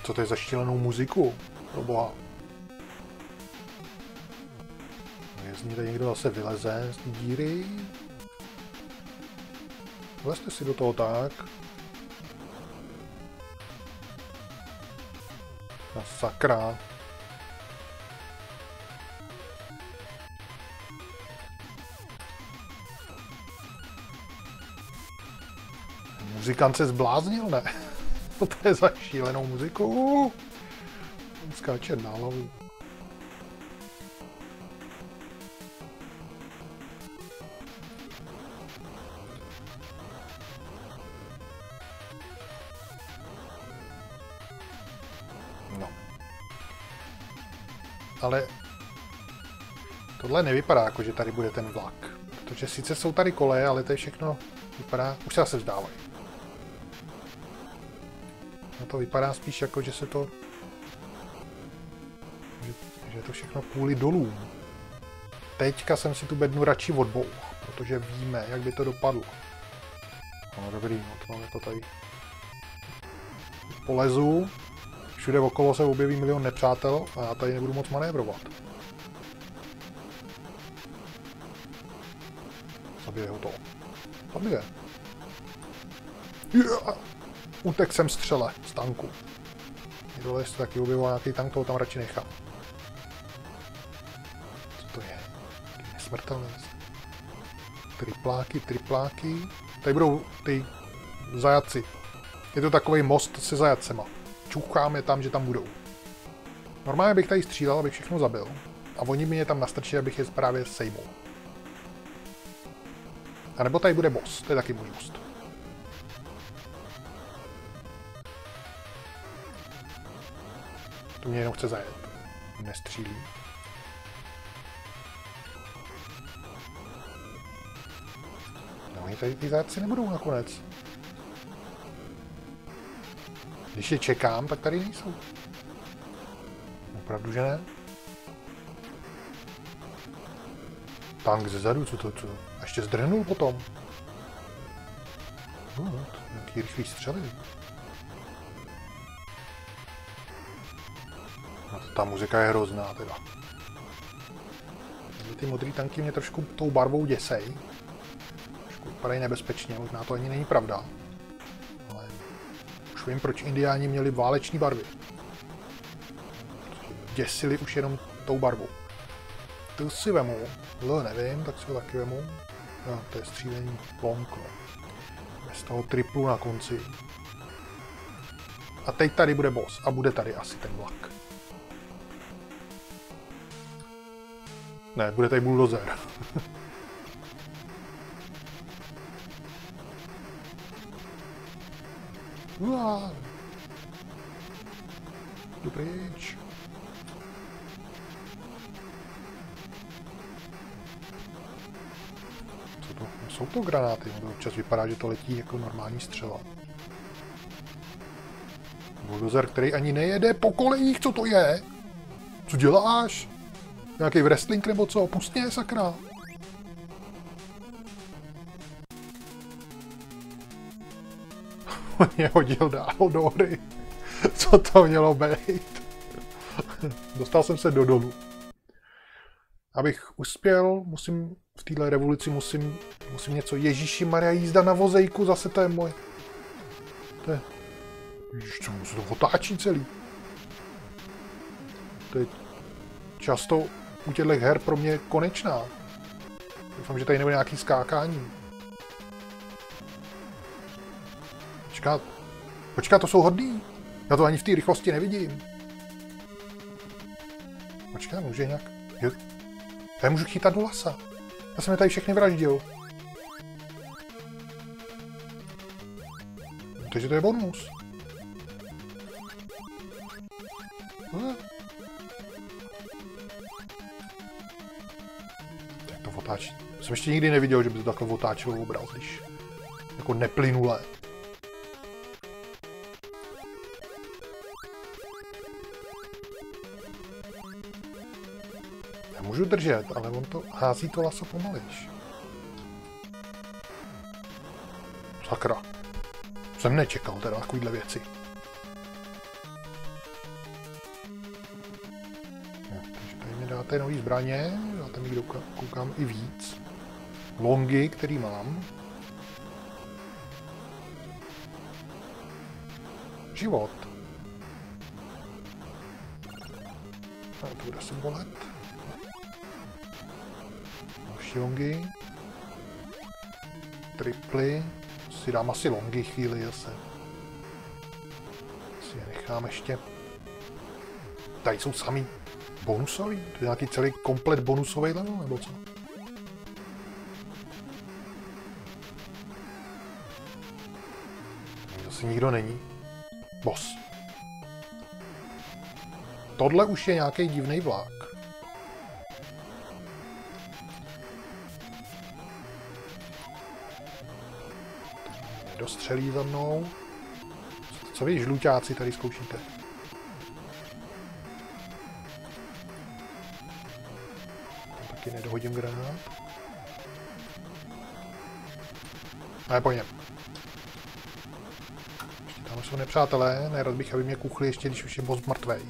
Co to je za šílenou muziku? Proboha. No, ní tady někdo zase vyleze z díry. Vlezte si do toho tak. Na sakra. Muzikant se zbláznil, ne? Co to je za šílenou muziku? Skáče na hlavu. No. Ale tohle nevypadá jako, že tady bude ten vlak. Protože sice jsou tady koleje, ale to je všechno vypadá... Už se zase vzdávají. No to vypadá spíš jako, že se to... Že, že je to všechno kvůli dolům. Teďka jsem si tu bednu radši odbouch, protože víme, jak by to dopadlo. No dobrý, no to máme to tady. Polezu, všude okolo se objeví milion nepřátel a já tady nebudu moc manévrovat. Zabije ho to. Zabije. Yeah utek jsem střele z tanku. Dole se taky objevil nějaký tank, toho tam radši nechám. Co to je? Nesmrtelný. Tripláky, tripláky. Tady budou ty zajatci. Je to takový most se zajacema. Čucháme tam, že tam budou. Normálně bych tady střílel, abych všechno zabil. A oni mě tam nastrčili, abych je právě sejmul. A nebo tady bude boss, to je taky možnost. To mě jenom chce zajet. Nestřílí. No, oni tady ty zajatci nebudou nakonec. Když je čekám, tak tady nejsou. Opravdu, že ne? Tank ze zadu, co to, co? A ještě zdrhnul potom. No, nějaký rychlý střely. Ta muzika je hrozná teda. Ty modrý tanky mě trošku tou barvou děsej. Trošku vypadají nebezpečně, možná to ani není pravda. Ale už vím, proč indiáni měli váleční barvy. Děsili už jenom tou barvou. Tu si vemu. L nevím, tak si ho taky vemu. No, to je střílení long, no. Bez toho triplu na konci. A teď tady bude boss. A bude tady asi ten vlak. Ne, bude tady bulldozer. Jdu pryč. Co to? Jsou to granáty, no, občas vypadá, že to letí jako normální střela. Bulldozer, který ani nejede po kolejích, co to je? Co děláš? Nějaký wrestling nebo co? Pustně, sakra. On mě hodil dál do hry. Co to mělo být? Dostal jsem se do dolu. abych uspěl, musím v téhle revoluci musím, musím něco. Ježíši Maria, jízda na vozejku, zase to je moje. To je... Ježiš, co se to otáčí celý. To je často u těchto her pro mě konečná. Doufám, že tady nebude nějaký skákání. Počkat. Počkat, to jsou hodný. Já to ani v té rychlosti nevidím. Počkat, může nějak... Jo. Já můžu chytat do lasa. Já jsem je tady všechny vraždil. Takže to je bonus. Otáčí. Jsem ještě nikdy neviděl, že by to takhle otáčelo obraz, když jako neplynulé. Já můžu držet, ale on to hází to laso pomalejš. Sakra. Jsem nečekal teda takovýhle věci. Takže tady mi dáte nový zbraně, dáte mi, koukám, i víc. Longy, který mám. Život. A to bude asi bolet. Další longy. Triply si dám asi longy chvíli zase. Si je nechám ještě. Tady jsou samý bonusový? To je nějaký celý komplet bonusový level, nebo co? Zase nikdo není. Boss. Tohle už je nějaký divný vlak. dostřelí za mnou. Co vy žluťáci tady zkoušíte? Taky nedohodím granát. Ale po něm. Tam jsou nepřátelé, nerad bych, aby mě kuchli ještě, když už je boss mrtvej.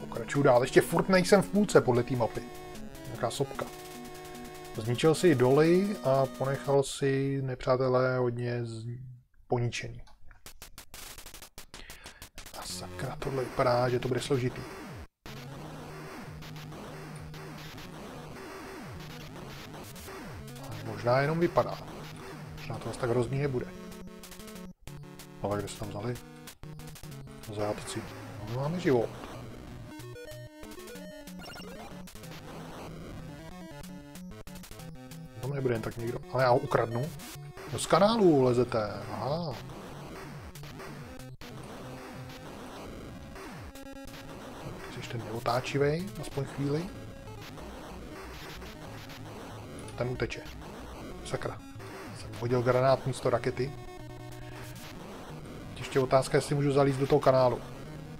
Pokračuju dál, ještě furt nejsem v půlce podle té mapy. Nějaká sopka. Zničil si doly a ponechal si nepřátelé hodně z... poničený. A sakra, tohle vypadá, že to bude složitý. Možná jenom vypadá. Možná to tak hrozný nebude. Ale kde se tam vzali? Zátci. No, máme život. nebude jen tak někdo. Ale já ho ukradnu. Do z kanálu lezete. Aha. Jsi neotáčivej, aspoň chvíli. Ten uteče. Sakra. Jsem hodil granát místo rakety. Ještě otázka, jestli můžu zalíst do toho kanálu.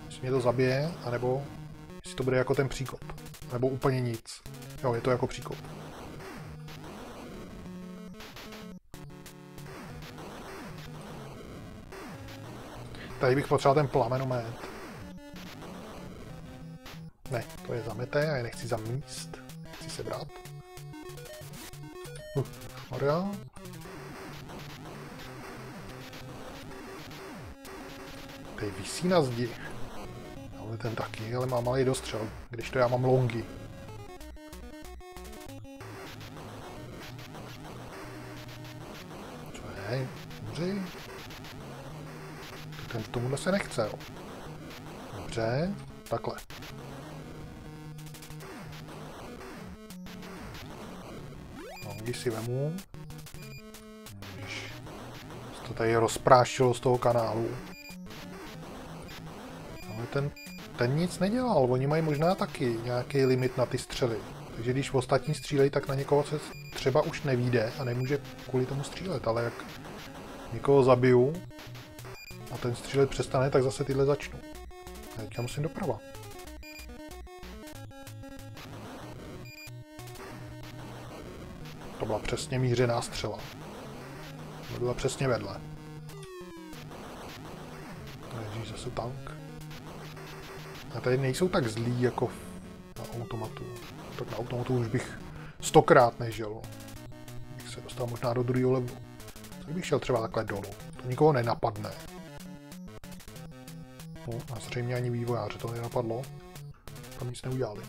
Jestli mě to zabije, anebo jestli to bude jako ten příkop. Nebo úplně nic. Jo, je to jako příkop. Tady bych potřeboval ten plamenomet. Ne, to je zamete, já je nechci zamíst. Chci se Maria. Tady vysí na zdi. Ale ten taky, ale má malý dostřel, když to já mám longy. Co je? Dobře. Ten tomuhle se nechce. Dobře, takhle. Si vemu. To tady rozprášilo z toho kanálu. Ale ten, ten nic nedělal, oni mají možná taky nějaký limit na ty střely. Takže když ostatní střílejí, tak na někoho se třeba už nevíde a nemůže kvůli tomu střílet, ale jak někoho zabiju, a ten střílet přestane, tak zase tyhle teď já musím doprava. Byla přesně mířená střela. Byla přesně vedle. Ježíš, zase tank. A tady nejsou tak zlí jako no, na automatu. Tak na automatu už bych stokrát nežil. Bych se dostal možná do druhého levelu. Tak bych šel třeba takhle dolů. To nikoho nenapadne. No, a zřejmě ani vývojáře to nenapadlo. Tam nic neudělali.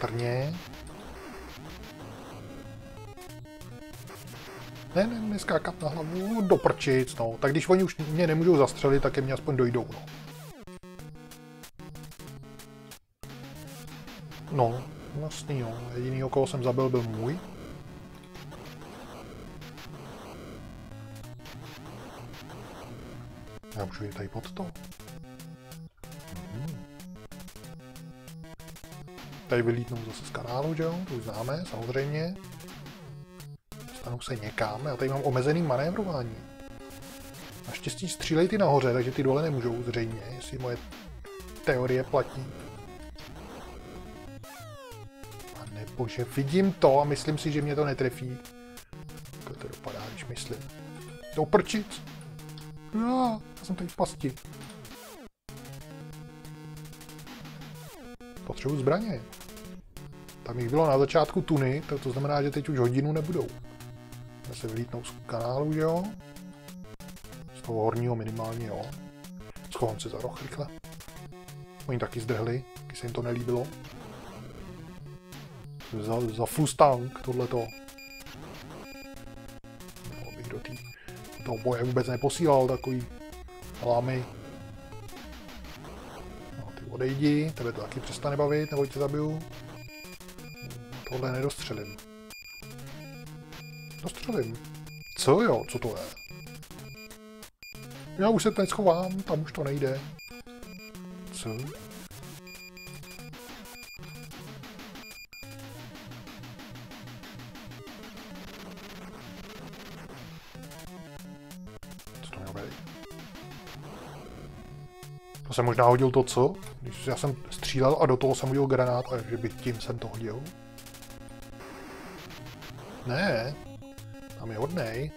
Patrně. Ne, ne, neskákat na hlavu, do prčic, no. Tak když oni už mě nemůžou zastřelit, tak je mě aspoň dojdou, no. No, vlastně jo. Jediný, koho jsem zabil, byl můj. Já můžu jít tady pod to. Tady vylítnou zase z kanálu, že jo? To už známe, samozřejmě. Dostanu se někam. Já tady mám omezený manévrování. Naštěstí střílej ty nahoře, takže ty dole nemůžou zřejmě, jestli moje teorie platí. Bože, vidím to a myslím si, že mě to netrefí. Jak to dopadá, když myslím. To prčic. Já, já jsem tady v pasti. Potřebuji zbraně. Tam jich bylo na začátku tuny, to, to znamená, že teď už hodinu nebudou. se vylítnou z kanálu, že jo? Z toho horního minimálně, jo. Schovám se za roh rychle. Oni taky zdrhli, když se jim to nelíbilo za, za Fustang tohleto. No, do, tý, do toho boje vůbec neposílal takový lámy. Odejdi, tebe to taky přestane bavit, nebo tě zabiju. Tohle nedostřelím. Dostřelím. Co jo, co to je? Já už se teď schovám, tam už to nejde. Co? To jsem možná hodil to, co? Když já jsem střílel a do toho jsem hodil granát a že by tím jsem to hodil. Ne, tam je hodnej.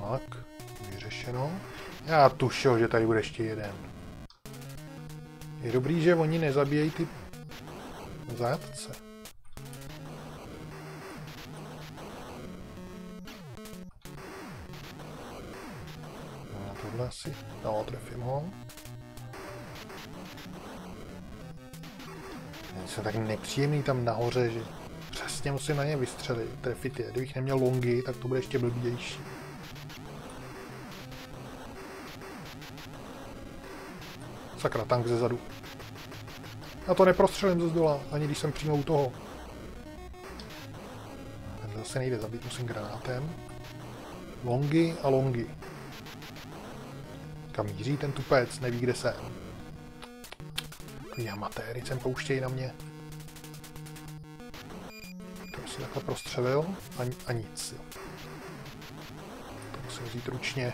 Tak, vyřešeno. Já tušil, že tady bude ještě jeden. Je dobrý, že oni nezabíjejí ty zajatce. Asi. No, trefím ho. Jsem tak nepříjemný tam nahoře, že přesně musím na ně vystřelit, trefit je. Kdybych neměl longy, tak to bude ještě blbější. Sakra, tank ze zadu. Já to neprostřelím ze zdola, ani když jsem přímo u toho. Ten zase nejde zabít, musím granátem. Longy a longy. Kam míří ten tupec, neví, kde jsem. Takový amatéry sem pouštějí na mě. To si takhle prostřelil a, a nic. To musím vzít ručně.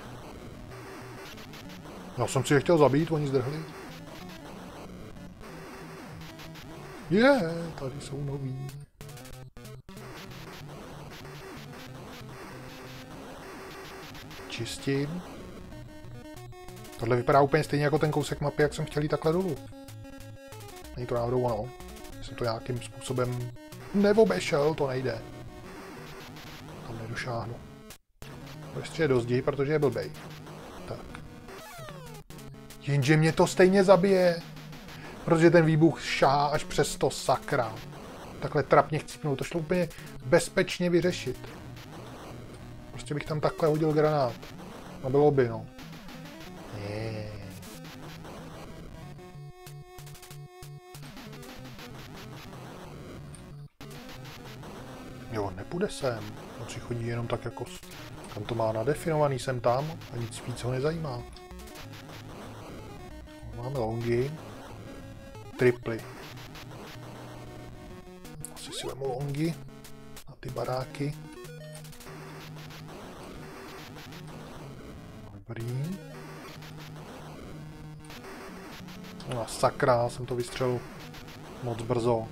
Já jsem si je chtěl zabít, oni zdrhli. Je, yeah, tady jsou noví. Čistím. Tohle vypadá úplně stejně jako ten kousek mapy, jak jsem chtěl jít takhle dolů. Není to náhodou ono. Jsem to nějakým způsobem neobešel, to nejde. Tam nedošáhnu. Ještě je do zdi, protože je blbej. Tak. Jenže mě to stejně zabije. Protože ten výbuch šá až přes to sakra. Takhle trapně chcípnout. To šlo úplně bezpečně vyřešit. Prostě bych tam takhle hodil granát. No bylo by, no. Jo, nepůjde sem. On si chodí jenom tak jako... Tam to má nadefinovaný, jsem tam a nic víc ho nezajímá. Máme longy. Triply. Asi si vemu longy na ty baráky. Dobrý. No sakra, jsem to vystřelil moc brzo.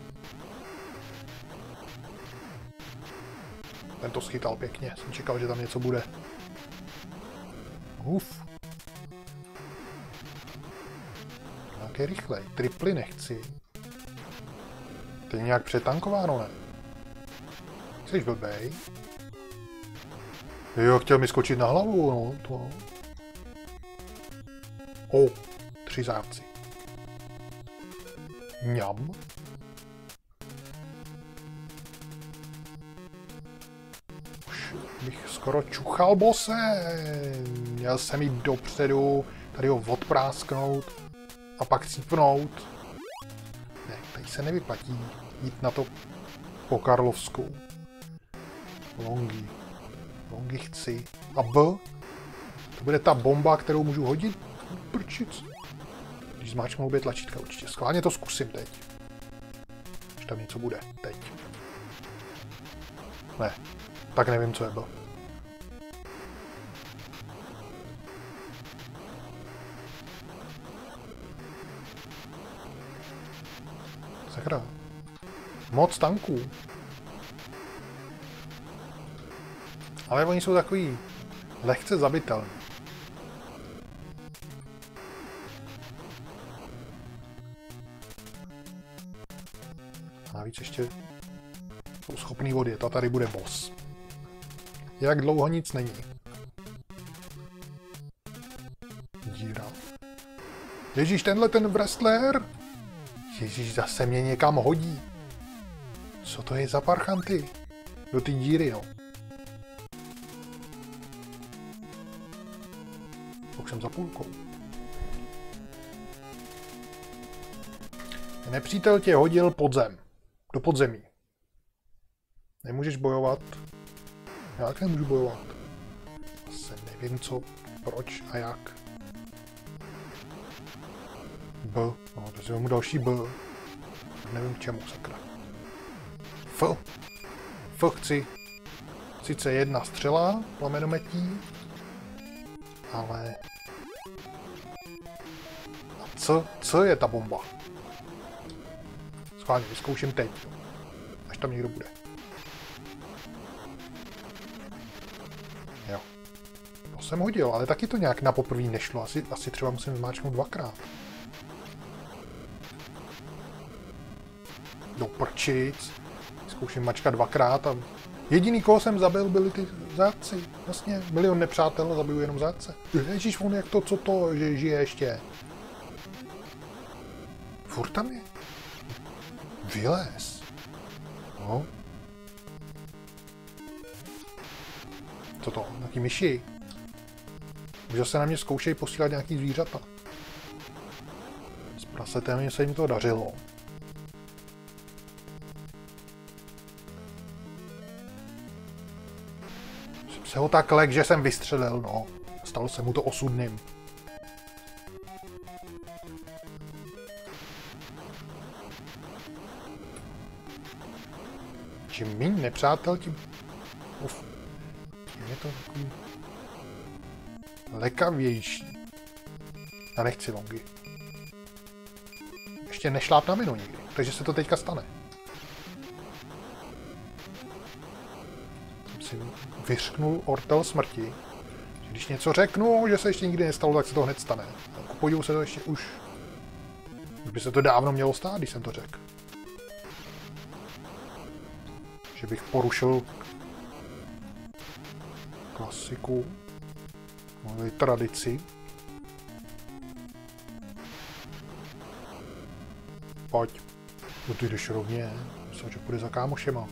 ten to schytal pěkně. Jsem čekal, že tam něco bude. Uf. Nějaké rychlej. Triply nechci. Je nějak přetankováno, ne? Jsi blbej. Jo, chtěl mi skočit na hlavu, no, to... O, tři záci. Mňam. Už bych skoro čuchal bose. Měl jsem jít dopředu, tady ho odprásknout a pak cípnout. Ne, tady se nevyplatí jít na to po Karlovsku. Longy. Longy chci. A B? To bude ta bomba, kterou můžu hodit? Prčic. Když zmáčknu obě tlačítka určitě. Schválně to zkusím teď. Když tam něco bude. Teď. Ne. Tak nevím, co je B. Sakra. Moc tanků. Ale oni jsou takový lehce zabitelní. Navíc ještě jsou schopný vody. Ta tady bude boss. Jak dlouho nic není. Díra. Ježíš, tenhle ten wrestler! Ježíš, zase mě někam hodí. Co to je za parchanty? Do ty díry, no. Už jsem za půlkou. Nepřítel tě hodil pod zem. Do podzemí. Nemůžeš bojovat. Jak nemůžu bojovat? Zase nevím co, proč a jak. B. No, to mu další B. Nevím k čemu, sakra. F. F chci. Sice jedna střela plamenometí, ale... A co, co je ta bomba? Schválně, vyzkouším teď, až tam někdo bude. Jo. To jsem hodil, ale taky to nějak na poprvé nešlo. Asi, asi třeba musím zmáčknout dvakrát. Do prčic. Zkouším mačka dvakrát a jediný, koho jsem zabil, byli ty zádci. Vlastně, milion nepřátel, zabiju jenom zádce. Ježíš, on jak to, co to, že žije ještě. Furt tam je. Vylez. No. Co to? Nějaký myši? Už se na mě zkoušejí posílat nějaký zvířata. S prasetem se jim to dařilo. se ho tak lek, že jsem vystřelil, no. Stalo se mu to osudným. Čím méně nepřátel, tím... Uf. Je to takový... Lekavější. Já nechci longy. Ještě nešláp na minu nikdy, takže se to teďka stane. vyřknul ortel smrti. Když něco řeknu, že se ještě nikdy nestalo, tak se to hned stane. Podivu se to ještě už... Už by se to dávno mělo stát, když jsem to řekl. Bych porušil klasiku, moji tradici. Pojď. No ty jdeš rovně. Myslím, že půjde za kámošema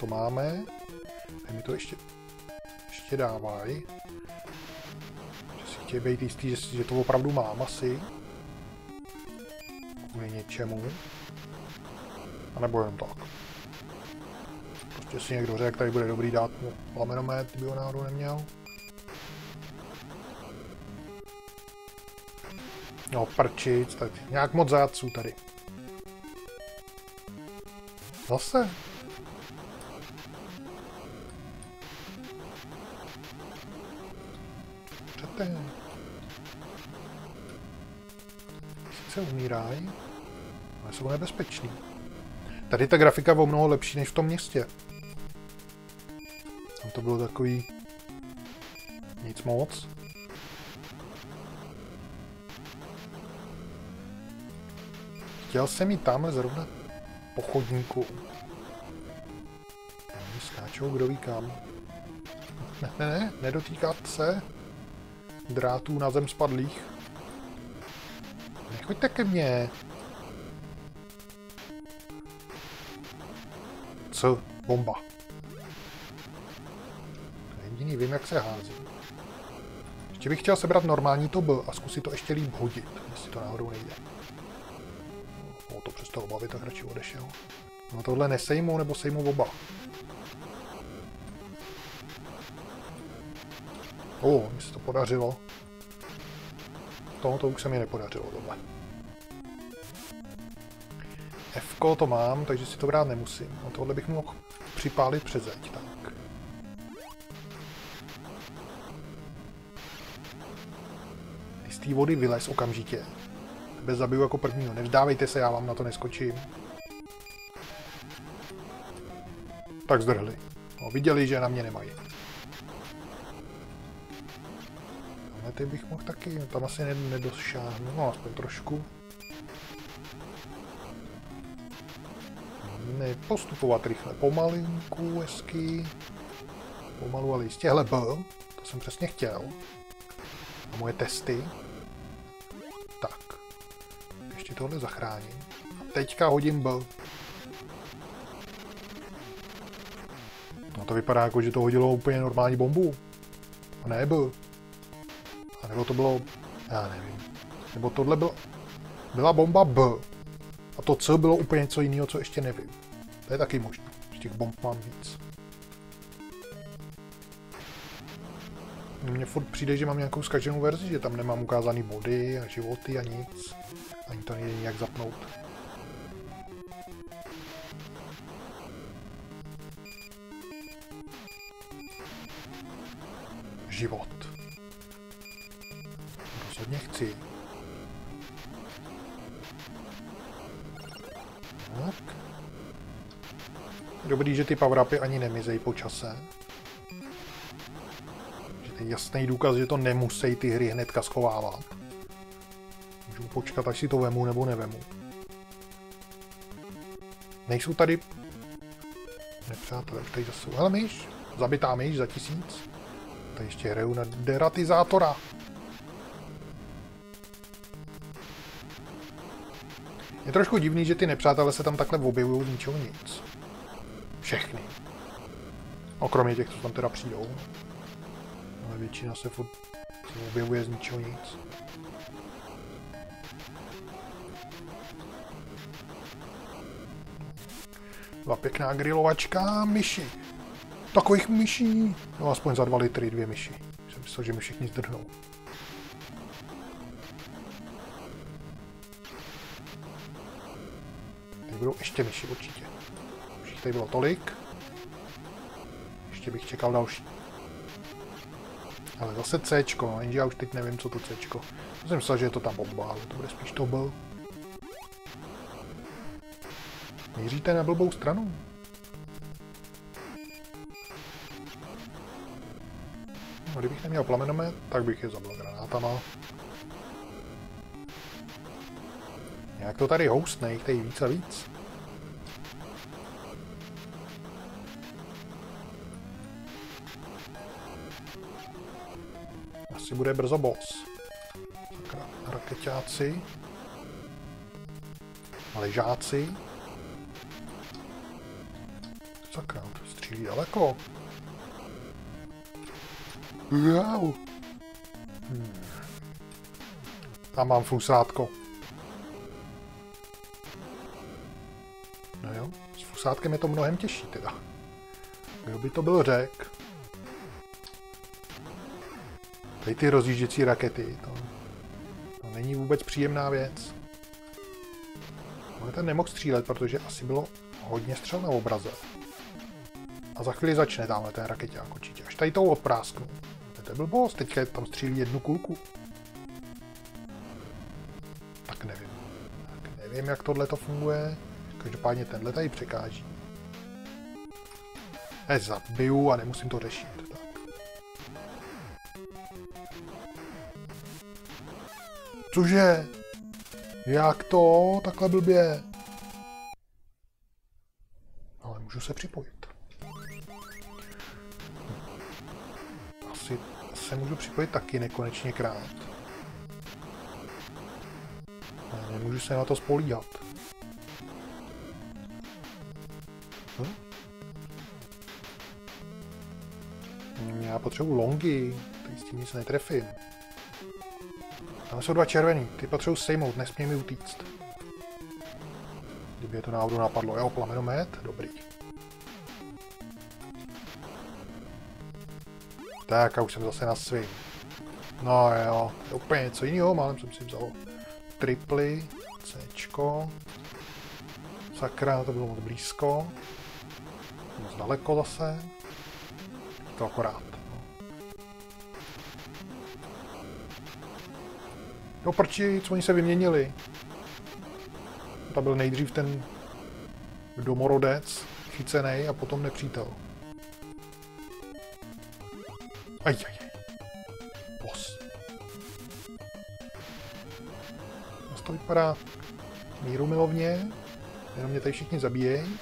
to máme. A mi to ještě, ještě dávají. Že si chtějí být jistý, že, že to opravdu mám asi. Kvůli něčemu. Nebo jen tak. Prostě si někdo řekl, tady bude dobrý dát mu lamenomet, kdyby ho náhodou neměl. No, prčic, tak nějak moc zajatců tady. Zase? Sice umírají, ale jsou nebezpeční. Tady ta grafika o mnoho lepší než v tom městě. Tam to bylo takový... Nic moc. Chtěl jsem jít tamhle zrovna po chodníku. Oni skáčou kdo ví kam. Ne, ne, ne, nedotýkat se drátů na zem spadlých. Nechoďte ke mně. Co? Bomba. To je jediný, vím, jak se hází. Ještě bych chtěl sebrat normální to B a zkusit to ještě líp hodit, jestli to náhodou nejde. O, to přestalo bavit, tak radši odešel. No tohle nesejmou nebo sejmou oba. O, mi se to podařilo. Tohoto už se mi nepodařilo, tohle. F to mám, takže si to brát nemusím. A tohle bych mohl připálit přes zeď, tak. Z té vody vylez okamžitě. Bez zabiju jako prvního. Nevzdávejte se, já vám na to neskočím. Tak zdrhli. No, viděli, že na mě nemají. Ale ty bych mohl taky, tam asi nedošáhnu, no aspoň trošku. Nepostupovat rychle, pomalinku, hezky. Pomalu, ale jistě. Hele, B, to jsem přesně chtěl. A moje testy. Tak. Ještě tohle zachráním. A teďka hodím B. No to vypadá jako, že to hodilo úplně normální bombu. A ne B. A nebo to bylo, já nevím. Nebo tohle bylo, byla bomba B. A to C bylo úplně něco jiného, co ještě nevím. To je taky možné. Z těch bomb mám víc. Mně furt přijde, že mám nějakou zkaženou verzi, že tam nemám ukázaný body a životy a nic. Ani to nejde nějak zapnout. Život. Rozhodně chci. Dobrý, že ty power ani nemizejí po čase. Že to je jasný důkaz, že to nemusí ty hry hnedka schovávat. Můžu počkat, až si to vemu nebo nevemu. Nejsou tady... Nepřátelé, tady zase jsou. Hele, myš. Zabitá myš za tisíc. Tady ještě hraju na deratizátora. Je trošku divný, že ty nepřátelé se tam takhle objevují z ničeho nic. Všechny. Okromě těch, co tam teda přijdou. Ale většina se furt objevuje z ničeho nic. Byla pěkná grilovačka, myši. Takových myší. No aspoň za dva litry dvě myši. Jsem myslel, že mi všichni zdrhnou. Teď budou ještě myši určitě. Jich tady bylo tolik. Ještě bych čekal další. Ale zase C, jenže já už teď nevím, co to C. Jsem myslel, že je to ta bomba, ale to bude spíš to byl. Míříte na blbou stranu? No, kdybych neměl plamenomet, tak bych je zabil granátama. Jak to tady houstne, jich tady víc a víc. Asi bude brzo boss. Raketáci. Ležáci. Sakra, to střílí daleko. Wow. Hmm. Tam mám fusátko. No jo, s fusátkem je to mnohem těžší teda. Kdo by to byl řek? Tady ty rozjížděcí rakety, to, to není vůbec příjemná věc. Ale ten nemohl střílet, protože asi bylo hodně střel na obraze. A za chvíli začne tamhle ten raketák určitě. Až tady tou odprásknu. To je blbost, teďka tam střílí jednu kulku. Tak nevím. Tak nevím, jak tohle to funguje. Každopádně tenhle tady překáží. Já zabiju a nemusím to řešit. Tak. Cože? Jak to? Takhle blbě. Ale můžu se připojit. Asi se můžu připojit taky nekonečně krát. Ale nemůžu se na to spolíhat. Hm? Já potřebuji longy, teď s tím nic netrefím. Jsou dva červený, ty potřebuji sejmout, nesmí mi utíct. Kdyby je to náhodou napadlo. Jo, plamenomet, dobrý. Tak a už jsem zase na svým. No jo, to je úplně něco jiného, málem jsem si vzal triply, Cčko. Sakra, to bylo moc blízko. Moc daleko zase. To akorát. Jo, prči, co oni se vyměnili. To byl nejdřív ten domorodec, chycený a potom nepřítel. Aj, aj, aj. Bos. To vypadá míru milovně. Jenom mě tady všichni zabíjejí.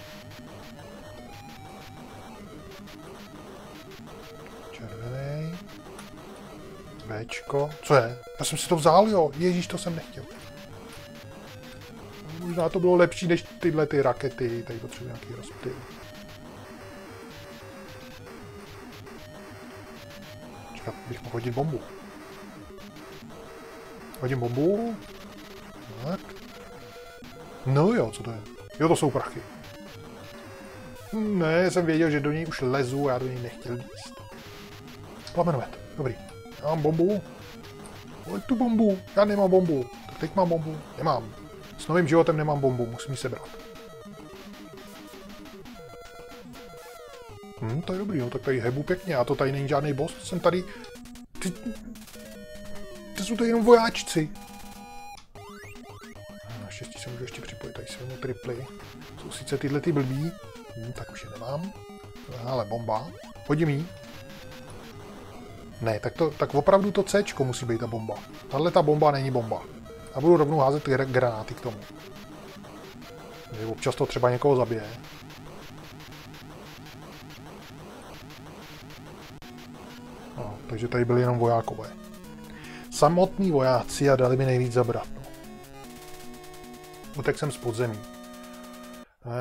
Bčko. Co je? Já jsem si to vzal, jo. Ježíš, to jsem nechtěl. Možná to bylo lepší než tyhle ty rakety. Tady potřebuji nějaký rozptyl. Čekat, bych mohl hodit bombu. Hodím bombu. Tak. No jo, co to je? Jo, to jsou prachy. Ne, jsem věděl, že do něj už lezu a já do něj nechtěl líst. Plamenomet, dobrý. Já mám bombu. Pojď tu bombu, já nemám bombu. Tak teď mám bombu, nemám. S novým životem nemám bombu, musím ji sebrat. Hm, to je dobrý, no, tak tady hebu pěkně, a to tady není žádný boss, jsem tady... Ty... To jsou to jenom vojáčci. Naštěstí se můžu ještě připojit, tady jsou triply. Jsou sice tyhle ty blbý, hm, tak už je nemám. Ale bomba. Hodím jí. Ne, tak, to, tak opravdu to C musí být ta bomba. Tahle ta bomba není bomba. A budu rovnou házet ty granáty k tomu. Takže občas to třeba někoho zabije. No, takže tady byli jenom vojákové. Samotní vojáci a dali mi nejvíc zabrat. No. Utek jsem z podzemí.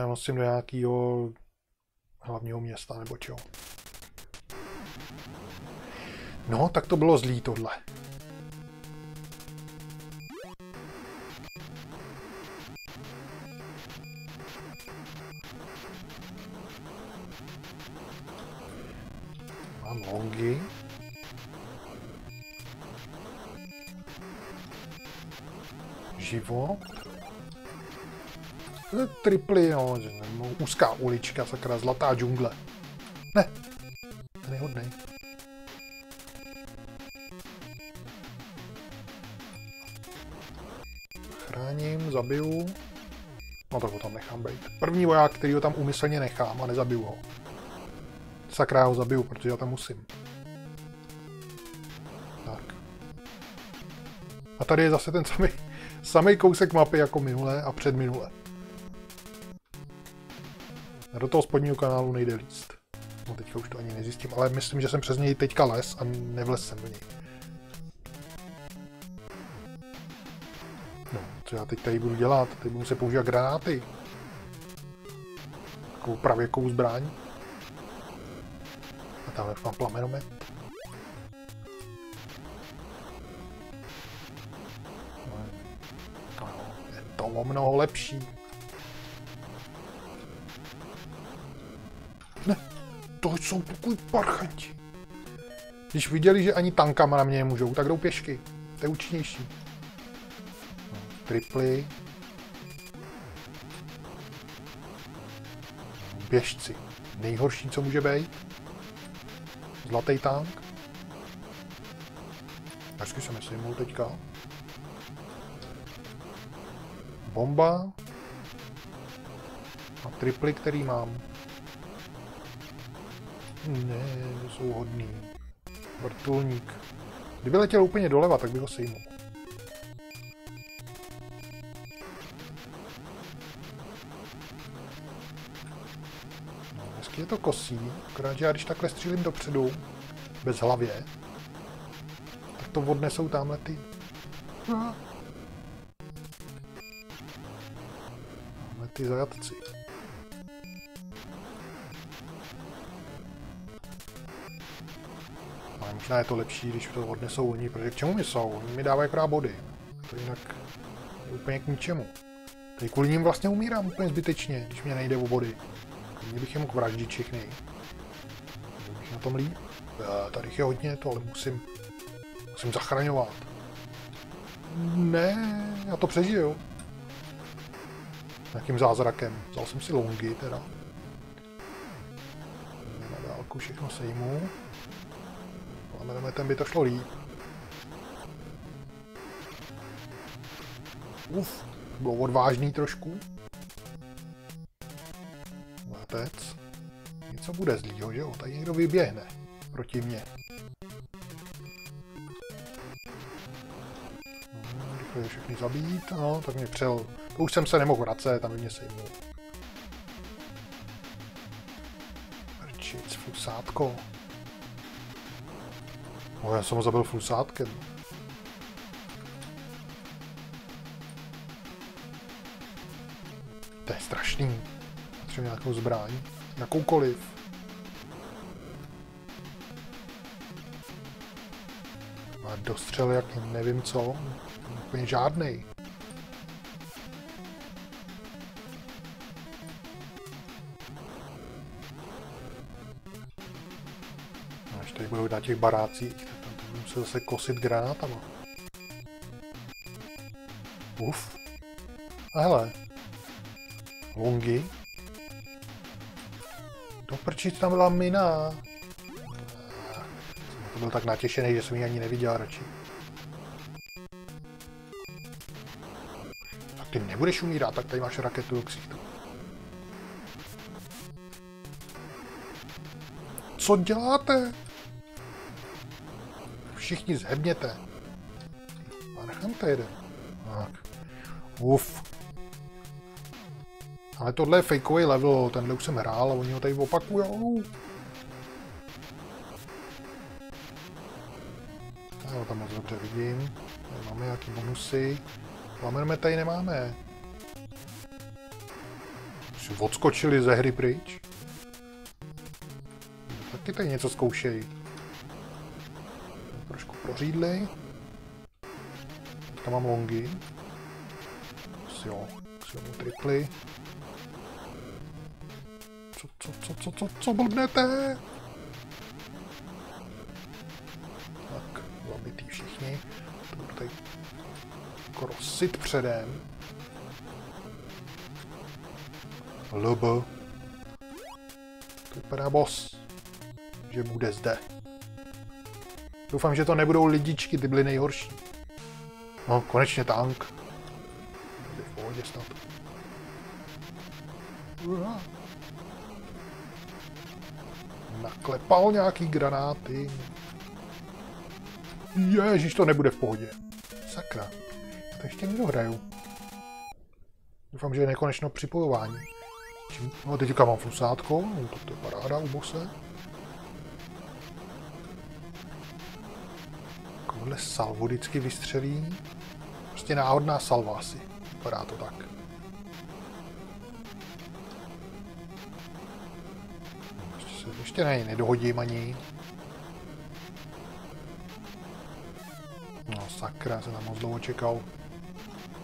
Musím do nějakého hlavního města nebo čeho. No, tak to bylo zlý tohle. Mám longy. Život. Triply, no, úzká ulička, sakra, zlatá džungle. Ne, ten je hodnej. Chráním, zabiju. No tak ho tam nechám být. První voják, který ho tam umyslně nechám a nezabiju ho. Sakra, ho zabiju, protože já tam musím. Tak. A tady je zase ten samý, samý kousek mapy jako minule a před minule. A do toho spodního kanálu nejde líst. No teďka už to ani nezjistím, ale myslím, že jsem přes něj teďka les a nevlez jsem do něj. Co já teď tady budu dělat? Teď budu se používat granáty. Takovou pravěkou zbraň. A tamhle mám plamenomet. No, je to o mnoho lepší. Ne, to jsou pokud parchanti. Když viděli, že ani tankama na mě nemůžou, tak jdou pěšky. To je účinnější. Triply. Běžci. Nejhorší, co může být. Zlatý tank. Hezky jsem si teďka. Bomba. A triply, který mám. Ne, jsou hodný. Vrtulník. Kdyby letěl úplně doleva, tak by ho sejmul. Je to kosí, akorát, že já když takhle střílím dopředu, bez hlavě, tak to odnesou tamhle ty... Tamhle ty zajatci. Ale možná je to lepší, když to odnesou oni, protože k čemu mi jsou? Oni mi dávají akorát body. To jinak je úplně k ničemu. Tady kvůli ním vlastně umírám úplně zbytečně, když mě nejde o body. Bych je mohl vraždit všechny. Bych na tom líp. Tady je hodně to, ale musím, musím zachraňovat. Ne, já to přežiju. Nějakým zázrakem. Vzal jsem si longy teda. Na dálku všechno sejmu. Plamenemetem by to šlo líp. Uf, bylo odvážný trošku. Letec. Něco bude zlýho, že jo? Tady někdo vyběhne proti mně. No, rychle všechny zabít, no, tak mě přel. To už jsem se nemohl vracet, tam mě sejmul. Prčic, fusátko. No, já jsem ho zabil fusátkem. To je strašný. Potřebuji nějakou zbraň. Jakoukoliv. A dostřel jak nevím co. Úplně žádnej. Až tady budou na těch barácích, tak tam to budu se zase kosit granátama. Uf. A hele. Longy. To prčit tam byla mina byl tak natěšený, že jsem ji ani neviděl radši. Tak ty nebudeš umírat, tak tady máš raketu do ksichtu. Co děláte? Všichni zhebněte. A nechám to jeden. Tak. Uf. Ale tohle je fakeový level, tenhle už jsem hrál a oni ho tady opakujou. Jo, tam moc dobře vidím. Tady máme nějaký bonusy. Lamerme tady nemáme. Už odskočili ze hry pryč. Taky tady něco zkoušejí. Trošku prořídli. Teďka mám longy. Jo, silnou triply. Co, co, co, co, co, blbnete? všichni. To budu tady krosit předem. LB. To vypadá boss. Že bude zde. Doufám, že to nebudou lidičky, ty byly nejhorší. No, konečně tank. Tady v pohodě snad. Naklepal nějaký granáty. Ježíš, to nebude v pohodě. Sakra. To ještě nedohraju. Doufám, že je nekonečno připojování. Čím? No, teďka mám fusátko, no, to, to je paráda u bose. Takovouhle salvu vždycky vystřelí. Prostě náhodná salva asi. Vypadá to tak. Ještě, ne, nedohodím ani. No sakra, jsem tam moc dlouho čekal.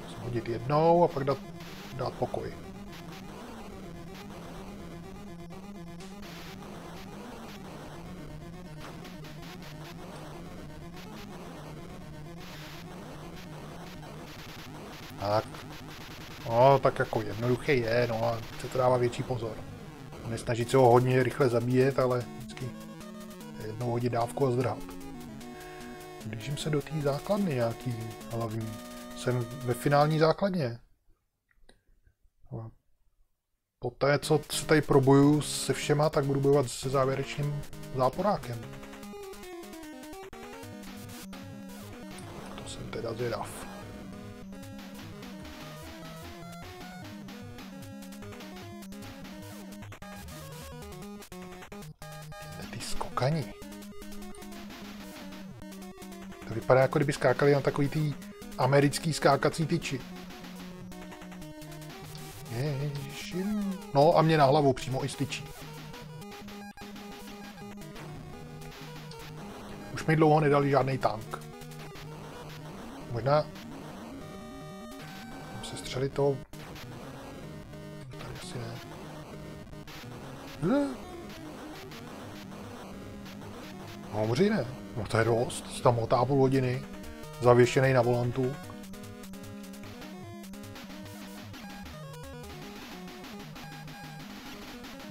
Musím hodit jednou a pak dát, dát pokoj. Tak. No, tak jako jednoduché je, no a se to dává větší pozor. Nesnažit se ho hodně rychle zabíjet, ale vždycky jednou hodit dávku a zdrhat. Blížím se do té základny nějaký hlavní. Jsem ve finální základně. Poté, co se tady proboju se všema, tak budu bojovat se závěrečným záporákem. To jsem teda zvědav. Ty skokaní. To vypadá jako kdyby skákali na takový tý americký skákací tyči. No a mě na hlavu přímo i styčí. Už mi dlouho nedali žádný tank. Možná... se střelit to... Tady asi ne. Ne. No, ne. No to je dost. Tam motá půl hodiny. Zavěšený na volantu.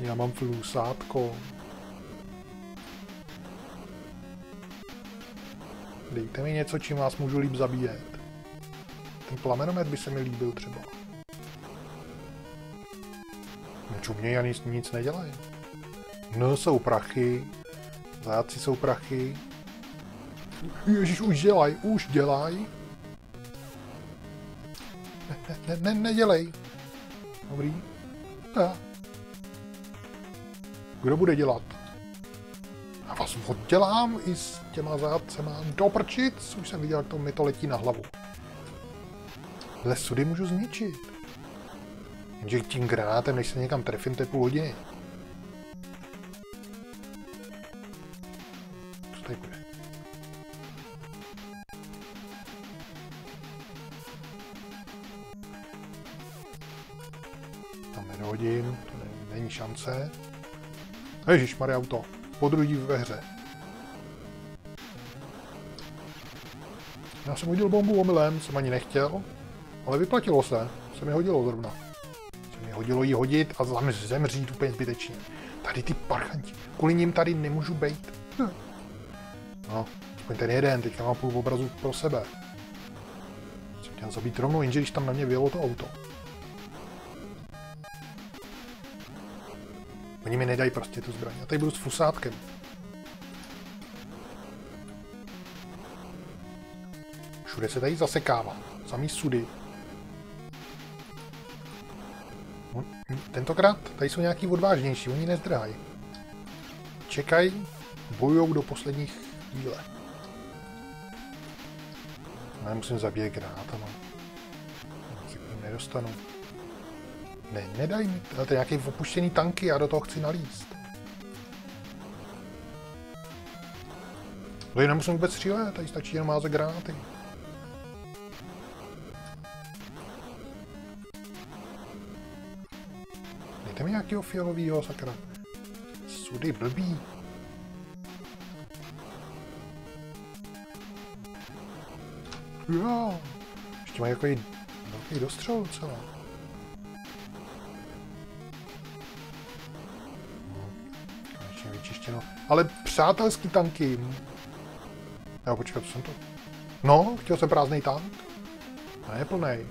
Já mám flusátko. Dejte mi něco, čím vás můžu líp zabíjet. Ten plamenomet by se mi líbil třeba. No čumě, ani nic, nic nedělají. No, jsou prachy. Záci jsou prachy. Ježíš, už dělaj, už dělaj. Ne, ne, ne, nedělej. Dobrý. Tak. Kdo bude dělat? Já vás oddělám i s těma zádcema do prčic. Už jsem viděl, jak to mi to letí na hlavu. Lesudy můžu zničit. Jenže tím granátem, než se někam trefím, to je půl hodiny. Šance. Ježíš, Maria auto. Podruhý ve hře. Já jsem hodil bombu omylem, jsem ani nechtěl, ale vyplatilo se. Se mi hodilo zrovna. Se mi hodilo jí hodit a zemřít úplně zbytečně. Tady ty parchanti. Kvůli ním tady nemůžu bejt. Hm. No, aspoň ten jeden, teďka mám půl obrazu pro sebe. Jsem chtěl zabít rovnou, jenže když tam na mě vyjelo to auto. Oni mi nedají prostě tu zbraň. Já tady budu s fusátkem. Všude se tady zasekává. Samý sudy. Tentokrát tady jsou nějaký odvážnější, oni nezdrhají. Čekají, bojujou do posledních chvíle. Já musím zabíjet granátama. Nedostanu. Ne, nedaj mi, to je nějaký opuštěný tanky, já do toho chci nalíst. Tady nemusím vůbec střílet, tady stačí jenom mázet granáty. Dejte mi nějakého fialového, sakra. Sudy blbý. Jo. Ještě mají jako velký dostřel docela. Vyčištěno. Ale přátelský tanky. Jo, počkat, co jsem to? No, chtěl jsem prázdný tank. Ne, plnej.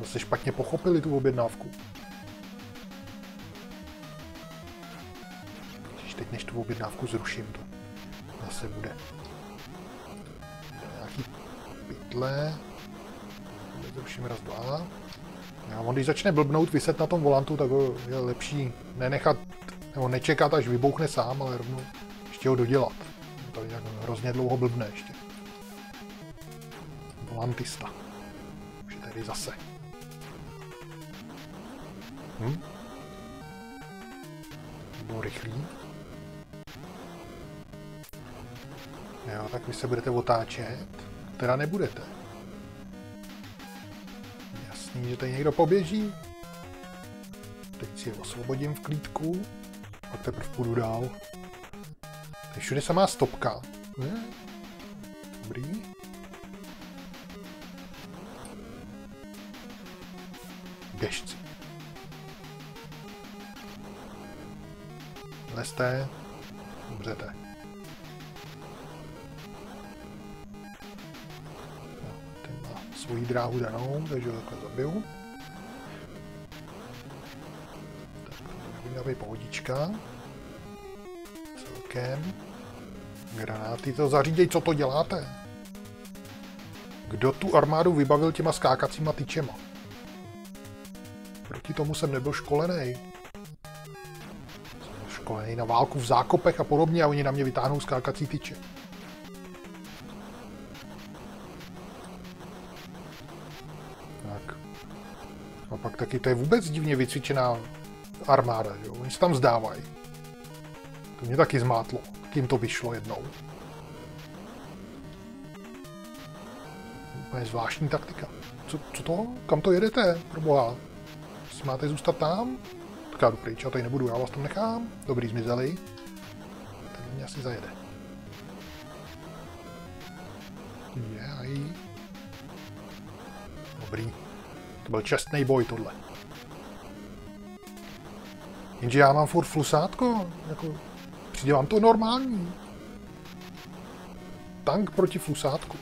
Zase špatně pochopili tu objednávku. Když teď než tu objednávku zruším, to zase bude. Nějaký pytle. Zruším raz, dva. Já, on když začne blbnout, vyset na tom volantu, tak je lepší nenechat nebo nečekat, až vybouchne sám, ale rovnou ještě ho dodělat. To je hrozně dlouho blbne ještě. Volantista. Už je tady zase. Hm? Bylo rychlý. Jo, tak vy se budete otáčet. Teda nebudete. Jasný, že tady někdo poběží. Teď si je osvobodím v klídku. Pak teprve půjdu dál. Tady všude samá stopka. Ne? Dobrý. Běžci. Leste. Umřete. No, ten má svoji dráhu danou, takže ho takhle zabiju. Měla pohodička. Celkem. Granáty to zaříděj, co to děláte? Kdo tu armádu vybavil těma skákacíma tyčema? Proti tomu jsem nebyl školený. Jsem školený na válku v zákopech a podobně a oni na mě vytáhnou skákací tyče. Tak. A pak taky to je vůbec divně vycvičená armáda, jo? Oni se tam zdávají. To mě taky zmátlo. Kým to vyšlo jednou. Úplně zvláštní taktika. Co, co to? Kam to jedete? Proboha. Si máte zůstat tam? Tak já jdu pryč, já tady nebudu, já vás tam nechám. Dobrý, zmizeli. Ten mě asi zajede. Jaj. Dobrý. To byl čestný boj tohle. Jenže já mám furt flusátko. Jako, přijde vám to normální. Tank proti flusátku.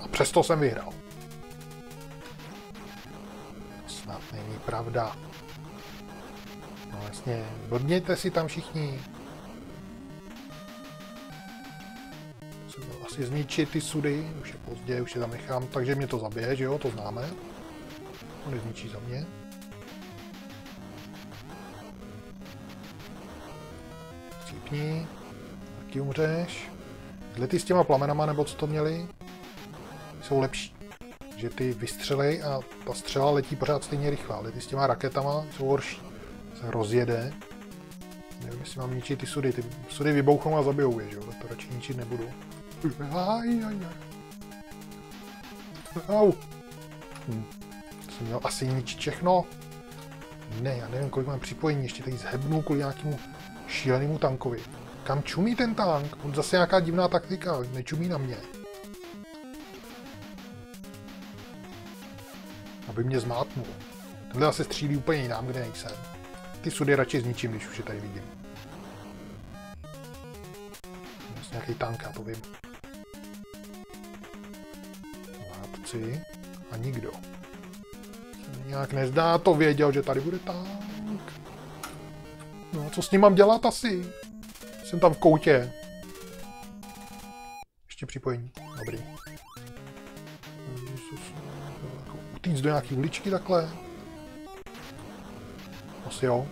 A přesto jsem vyhrál. Snad není pravda. No vlastně, blbněte si tam všichni. Musím asi zničit ty sudy, už je pozdě, už je tam nechám, takže mě to zabije, že jo, to známe. On je zničí za mě. Cípni, taky umřeš. Tyhle ty s těma plamenama, nebo co to měli, jsou lepší. Že ty vystřelej a ta střela letí pořád stejně rychle, ale ty s těma raketama jsou horší. Se rozjede. Nevím, jestli mám ničit ty sudy. Ty sudy vybouchnou a zabijou je, že jo? To radši ničit nebudu. Aj, aj, aj. Au. Hm. Jsem měl asi ničit všechno. Ne, já nevím, kolik mám připojení, ještě tady zhebnu kvůli nějakému šílenému tankovi. Kam čumí ten tank? On zase nějaká divná taktika, nečumí na mě. Aby mě zmátnul. Tenhle zase střílí úplně jinam, kde nejsem. Ty sudy radši zničím, když už je tady vidím. Vlastně nějaký tank, já to vím. Vládci a nikdo. Se nějak nezdá to věděl, že tady bude tank. No, co s ním mám dělat asi? Jsem tam v koutě. Ještě připojení. Dobrý. Utíct do nějaký uličky takhle. Asi jo.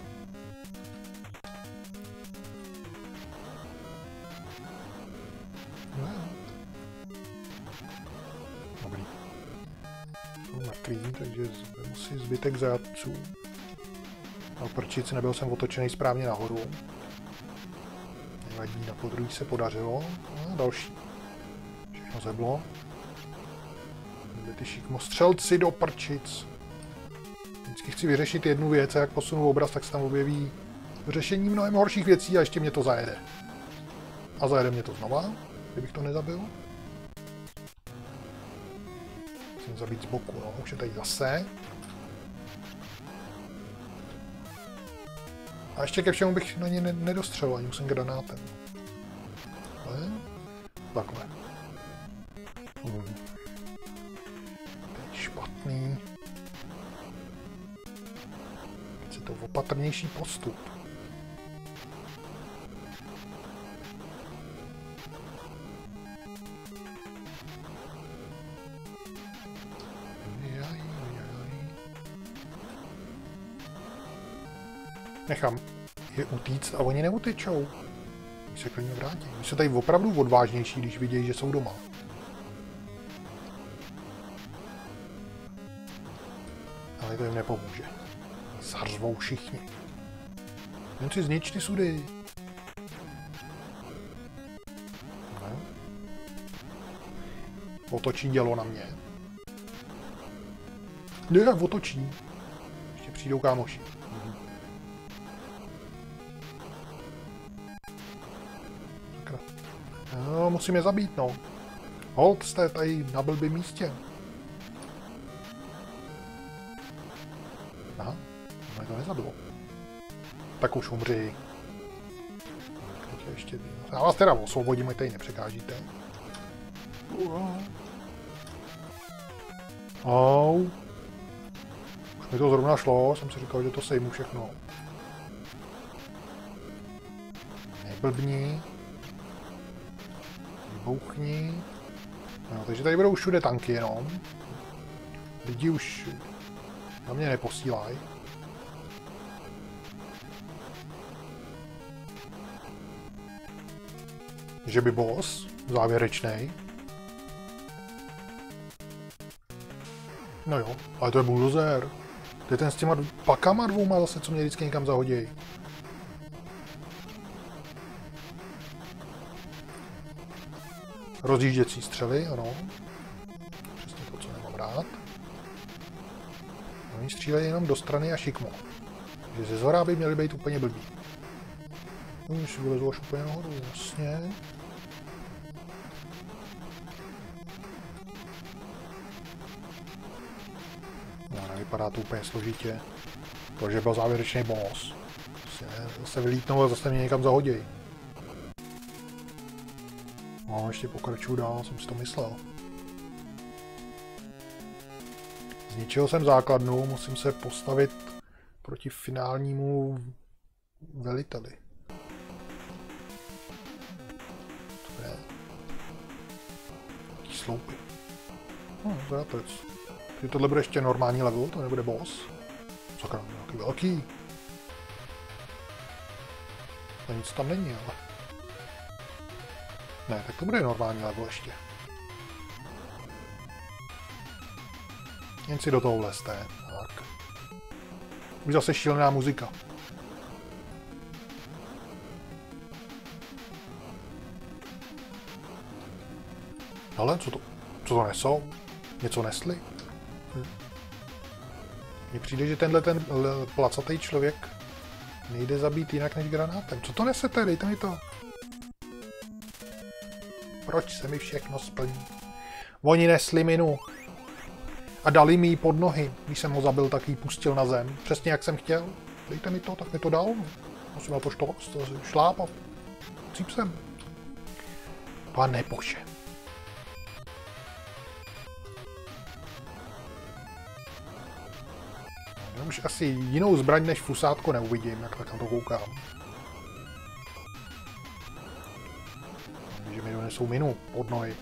Dobrý. Jsou mrtví, takže si zbytek zajatců. A prčic nebyl jsem otočený správně nahoru. Nevadí, na podruhý se podařilo. A další. Všechno zeblo. Byli ty šikmostřelci do prčic. Vždycky chci vyřešit jednu věc a jak posunu obraz, tak se tam objeví řešení mnohem horších věcí a ještě mě to zajede. A zajede mě to znova, kdybych to nezabil. Musím zabít z boku, no, už je tady zase. A ještě ke všemu bych na ně nedostřelil, ani musím granátem. Ale takhle. Hmm. Je špatný. Chce to opatrnější postup. Nechám je utíct a oni neutečou. Oni se klidně vrátí. Oni jsou tady opravdu odvážnější, když vidějí, že jsou doma. Ale to jim nepomůže. Zařvou všichni. Jen si znič ty sudy. No. Otočí dělo na mě. Ne, otočí. Ještě přijdou kámoši. Musím je zabít, no. Hold, jste tady na blbým místě. Aha, to nezabilo. Tak už umři. Teď ještě... Já vás teda osvobodím, ať tady nepřekážíte. Au. Už mi to zrovna šlo, jsem si říkal, že to sejmu všechno. Zblbni. Vybouchni. No, takže tady budou všude tanky jenom. Lidi už na mě neposílají. Že by boss závěrečný. No jo, ale to je bulldozer. To je ten s těma pakama dvouma zase, co mě vždycky někam zahodějí. Rozjížděcí střely, ano. Přesně to, co nemám rád. Oni střílejí jenom do strany a šikmo. Takže ze zhora by měli být úplně blbý. No, už vylezu až úplně nahoru, jasně. No, nevypadá to úplně složitě. Protože byl závěrečný boss. Zase vylítnou a zase mě někam zahodějí. Ještě pokračuju dál, jsem si to myslel. Zničil jsem základnu, musím se postavit proti finálnímu veliteli. To je... Sloupy. No, zátec. Ty tohle bude ještě normální level, to nebude boss. Sakra, nějaký velký. To nic tam není, ale... Ne, tak to bude normální level ještě. Jen si do toho vlezte. Tak. Už zase šílená muzika. Ale co to, co to nesou? Něco nesli? Hm. Mně přijde, že tenhle ten placatý člověk nejde zabít jinak než granátem. Co to nesete? Dejte mi to. Proč se mi všechno splní? Oni nesli minu. A dali mi ji pod nohy. Když jsem ho zabil, tak ji pustil na zem. Přesně jak jsem chtěl. Dejte mi to, tak mi to dal. Musím na to štost, šlápat. Cíp sem. Pane bože. Už asi jinou zbraň než fusátko neuvidím, jak tak na to koukám. Donesou minu pod nohy.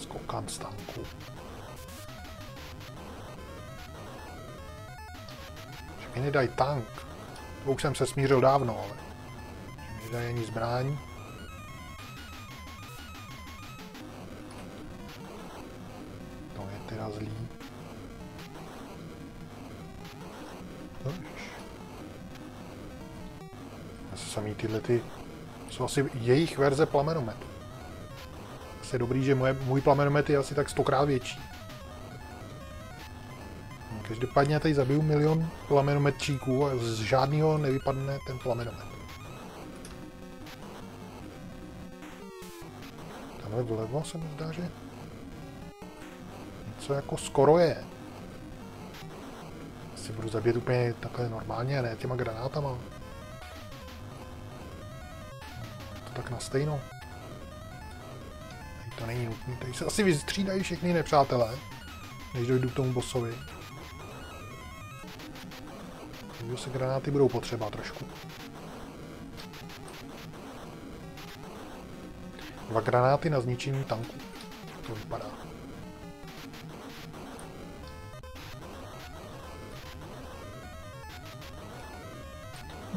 Skokám z tanku. Že mi nedají tank. To už jsem se smířil dávno, ale... Že mi nedají ani zbraň. Jsou asi jejich verze plamenometu. Asi je dobrý, že moje, můj plamenomet je asi tak stokrát větší. Každopádně já tady zabiju milion plamenometčíků a z žádného nevypadne ten plamenomet. Tamhle vlevo se mi zdá, že něco jako skoro je. Asi budu zabít úplně takhle normálně, ne těma granátama. Tak na stejno. Tady to není nutné. Tady se asi vystřídají všechny nepřátelé, než dojdu k tomu bossovi. Takže se granáty budou potřeba trošku. Dva granáty na zničení tanku. To vypadá.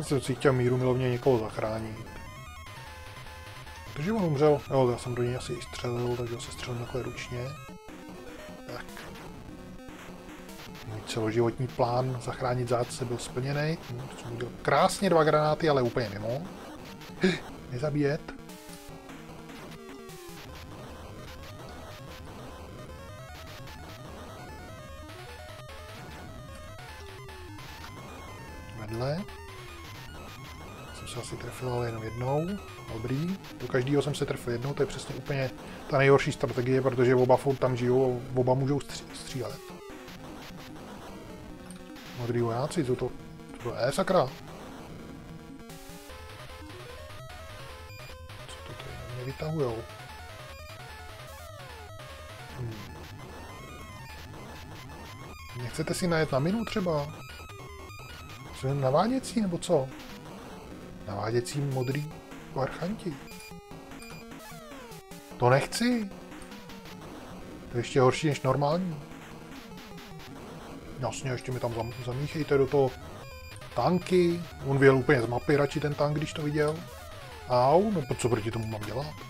Jsem si chtěl míru milovně někoho zachránit. Takže on umřel. Jo, já jsem do něj asi i střelil, takže se střelil takhle ručně. Tak. Můj celoživotní plán zachránit zádce byl splněný. Jsem udělal krásně dva granáty, ale úplně mimo. Nezabíjet. Každého jsem se trefil jednou, to je přesně úplně ta nejhorší strategie, protože oba furt tam žijou a oba můžou stří střílet. Modrý vojáci, co to? Co to je, sakra? Co to tady mě vytahujou? Hmm. Nechcete si najet na minu třeba? Co je naváděcí nebo co? Naváděcí modrý varchanti. To nechci. To je ještě horší než normální. Jasně, ještě mi tam zam, zamíchejte do toho tanky. On vyjel úplně z mapy radši ten tank, když to viděl. Au, no co proti tomu mám dělat?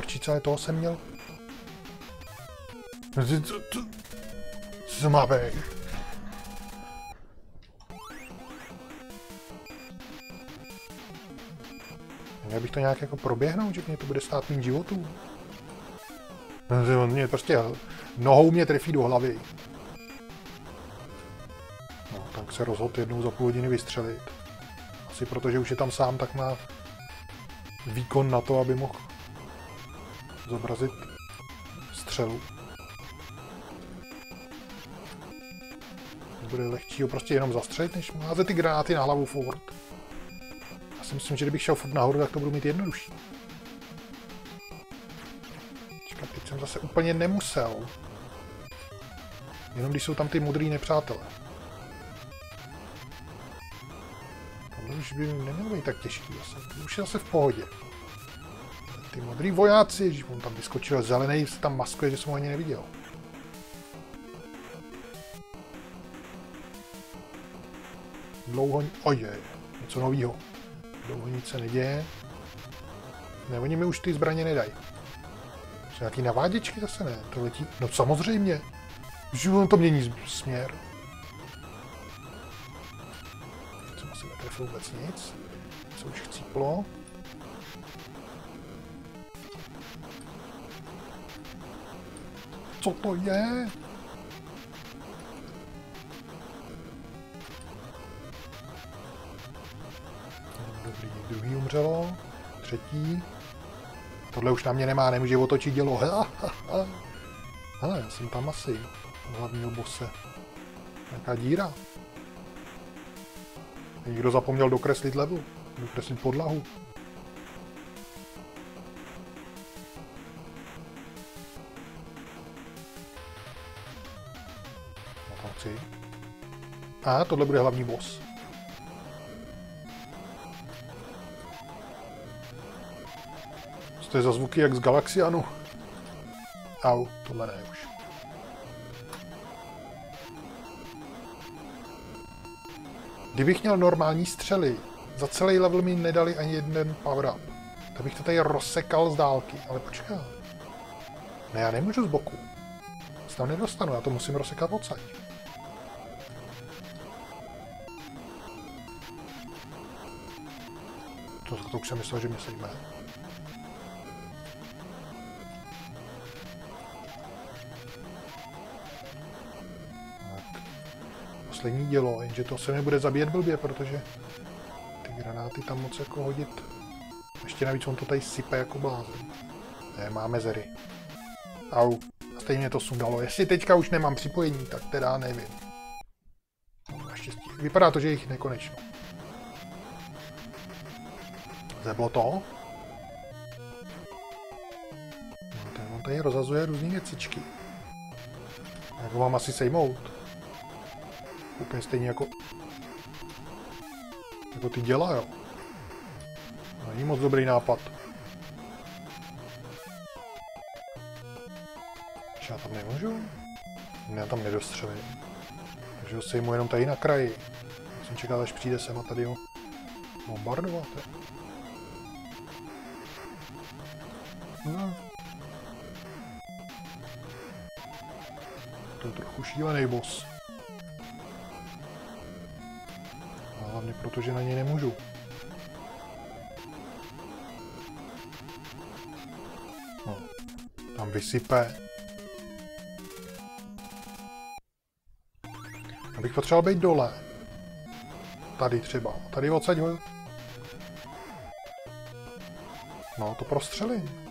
Prčice, ale toho jsem měl. Co, co, co, co má být? Měl bych to nějak jako proběhnout, že mě to bude stát mým životů. On mě prostě nohou mě trefí do hlavy. No, tak se rozhodl jednou za půl hodiny vystřelit. Asi protože už je tam sám, tak má výkon na to, aby mohl zobrazit střelu. Bude lehčí ho prostě jenom zastřelit, než mu ty granáty na hlavu furt. Já si myslím, že kdybych šel furt nahoru, tak to budu mít jednodušší. Čekat, teď jsem zase úplně nemusel. Jenom když jsou tam ty modrý nepřátelé. Už by nemělo být tak těžký zase. Už je zase v pohodě. Modrý vojáci, že on tam vyskočil zelený, se tam maskuje, že jsem ho ani neviděl. Dlouho... Oje, něco novýho. Dlouho nic se neděje. Ne, oni mi už ty zbraně nedají. Jsou nějaký naváděčky zase ne, to letí. No samozřejmě. Že on to mění směr. Jsem asi netrefil vůbec nic. Co už chcíplo. Co to je? Dobrý, druhý umřelo, třetí. Tohle už na mě nemá, nemůže otočit dělo. Hele, já jsem tam asi hlavního bose. Nějaká díra. Někdo zapomněl dokreslit level, dokreslit podlahu. A tohle bude hlavní boss. Co to je za zvuky jak z Galaxianu? Au, tohle ne už. Kdybych měl normální střely, za celý level mi nedali ani jeden power up. Tak bych to tady rozsekal z dálky, ale počkej. Ne, já nemůžu z boku. Se tam nedostanu, já to musím rozsekat odsaď. To, to už jsem myslel, že mě. Tak. Poslední dělo, jenže to se mi bude zabíjet blbě, protože ty granáty tam moc jako hodit. Ještě navíc on to tady sype jako blázen. Ne, má mezery. Au. A stejně to sundalo. Jestli teďka už nemám připojení, tak teda nevím. Naštěstí. Vypadá to, že jich nekonečno. Zeblo to? No, ten on tady rozazuje různé věcičky. Jak ho mám asi sejmout? Úplně stejně jako... Jako ty děla, jo. Není moc dobrý nápad. Já tam nemůžu? Já tam nedostřelím. Takže ho sejmu jenom tady na kraji. Jsem čekal, až přijde sem a tady ho bombardovat. Je. No. To je trochu šílený boss. A hlavně proto, že na něj nemůžu. No. Tam vysype. Abych potřeboval být dole. Tady třeba. Tady odsaď ho. No, to prostřelím.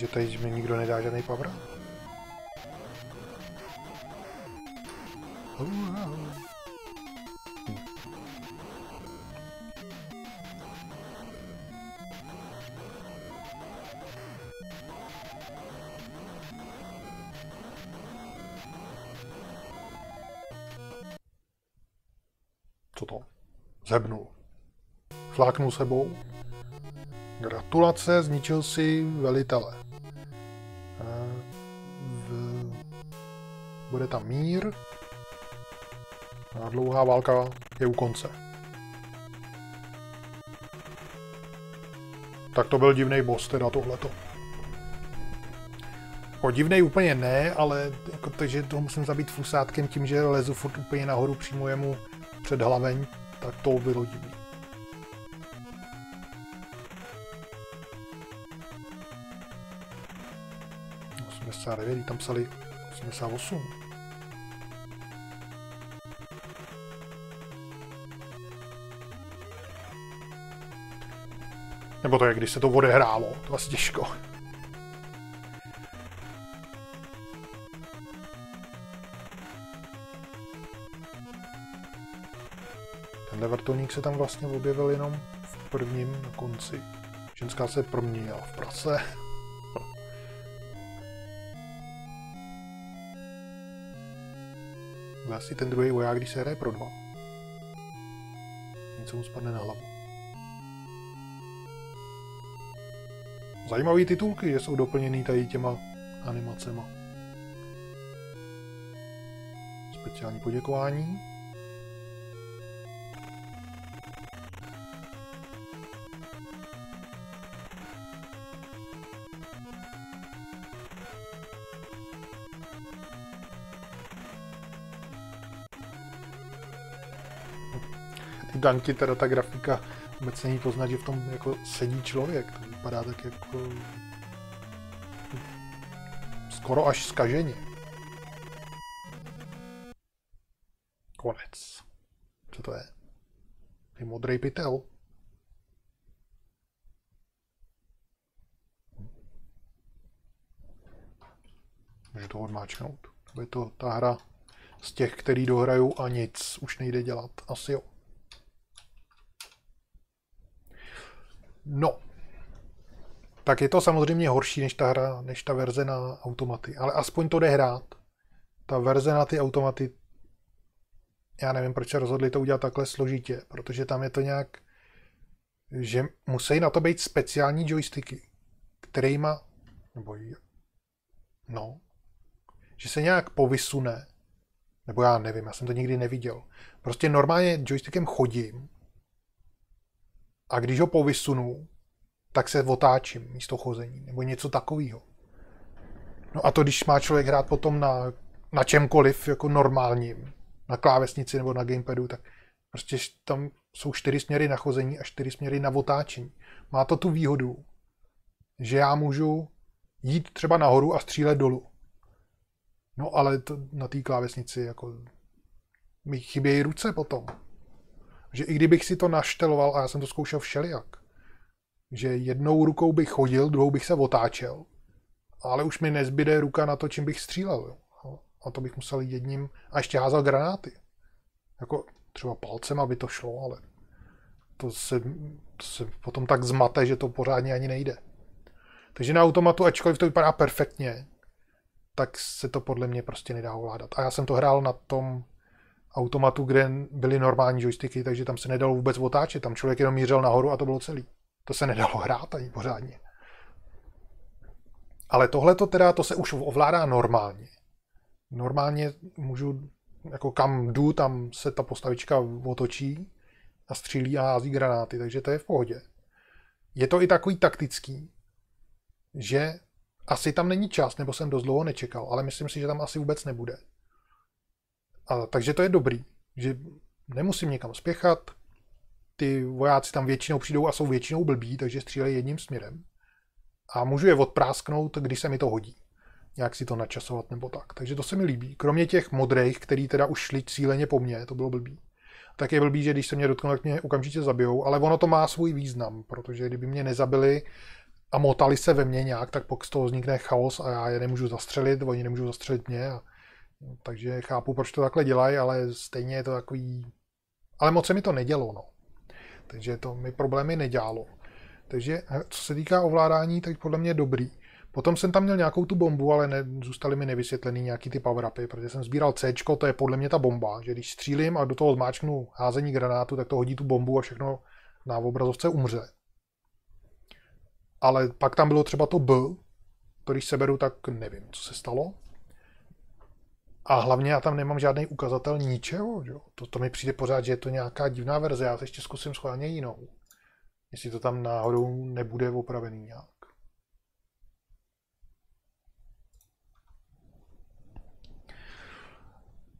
Že tady mi nikdo nedá žádný power? Co to? Zebnul. Fláknul sebou. Gratulace, zničil si velitele. Bude tam mír. A dlouhá válka je u konce. Tak to byl divný boss, teda tohleto. O divnej úplně ne, ale jako to, že to musím zabít fusátkem tím, že lezu furt úplně nahoru přímo jemu před hlaveň, tak to bylo divný. tam psali 88. Nebo to je, když se to odehrálo, to asi těžko. Tenhle vrtulník se tam vlastně objevil jenom v prvním na konci. Ženská se proměnila v prase. asi ten druhý voják, když se hraje pro dva. Něco mu spadne na hlavu. Zajímavý titulky, že jsou doplněný tady těma animacema. Speciální poděkování. danky, teda ta grafika vůbec není poznat, že v tom jako sedí člověk. To vypadá tak jako skoro až skaženě. Konec. Co to je? Je modrý pytel. Můžu to odmáčknout. To je to ta hra z těch, který dohrajou a nic už nejde dělat. Asi jo. No, tak je to samozřejmě horší než ta hra, než ta verze na automaty, ale aspoň to jde hrát. Ta verze na ty automaty, já nevím, proč se rozhodli to udělat takhle složitě, protože tam je to nějak, že musí na to být speciální joysticky, kterýma, nebo no, že se nějak povysune, nebo já nevím, já jsem to nikdy neviděl. Prostě normálně joystickem chodím a když ho povysunu, tak se otáčím místo chození, nebo něco takového. No a to, když má člověk hrát potom na, na čemkoliv, jako normálním, na klávesnici nebo na gamepadu, tak prostě tam jsou čtyři směry na chození a čtyři směry na otáčení. Má to tu výhodu, že já můžu jít třeba nahoru a střílet dolů. No ale to na té klávesnici jako mi chybějí ruce potom. Že i kdybych si to našteloval, a já jsem to zkoušel všelijak, že jednou rukou bych chodil, druhou bych se otáčel, ale už mi nezbyde ruka na to, čím bych střílel. Jo. A to bych musel jedním a ještě házel granáty. Jako třeba palcem, aby to šlo, ale to se, to se potom tak zmate, že to pořádně ani nejde. Takže na automatu, ačkoliv to vypadá perfektně, tak se to podle mě prostě nedá ovládat. A já jsem to hrál na tom automatu, kde byly normální joysticky, takže tam se nedalo vůbec otáčet. Tam člověk jenom mířil nahoru a to bylo celý. To se nedalo hrát ani pořádně. Ale tohle to teda, to se už ovládá normálně. Normálně můžu, jako kam jdu, tam se ta postavička otočí a střílí a hází granáty, takže to je v pohodě. Je to i takový taktický, že asi tam není čas, nebo jsem dost dlouho nečekal, ale myslím si, že tam asi vůbec nebude. A, takže to je dobrý, že nemusím někam spěchat, ty vojáci tam většinou přijdou a jsou většinou blbí, takže střílejí jedním směrem. A můžu je odprásknout, když se mi to hodí. Nějak si to načasovat nebo tak. Takže to se mi líbí. Kromě těch modrých, který teda už šli cíleně po mně, to bylo blbý. Tak je blbý, že když se mě dotknou, tak mě okamžitě zabijou, ale ono to má svůj význam, protože kdyby mě nezabili a motali se ve mně nějak, tak pak z toho vznikne chaos a já je nemůžu zastřelit, oni nemůžou zastřelit mě a Takže chápu, proč to takhle dělají, ale stejně je to takový... Ale moc se mi to nedělo, no. Takže to mi problémy nedělalo. Takže co se týká ovládání, tak podle mě dobrý. Potom jsem tam měl nějakou tu bombu, ale ne, zůstaly mi nevysvětlený nějaký ty power upy, protože jsem sbíral C, to je podle mě ta bomba, že když střílím a do toho zmáčknu házení granátu, tak to hodí tu bombu a všechno na obrazovce umře. Ale pak tam bylo třeba to B, to když seberu, tak nevím, co se stalo. A hlavně já tam nemám žádný ukazatel ničeho. Že? To, to mi přijde pořád, že je to nějaká divná verze. Já se ještě zkusím schválně jinou. Jestli to tam náhodou nebude opravený nějak.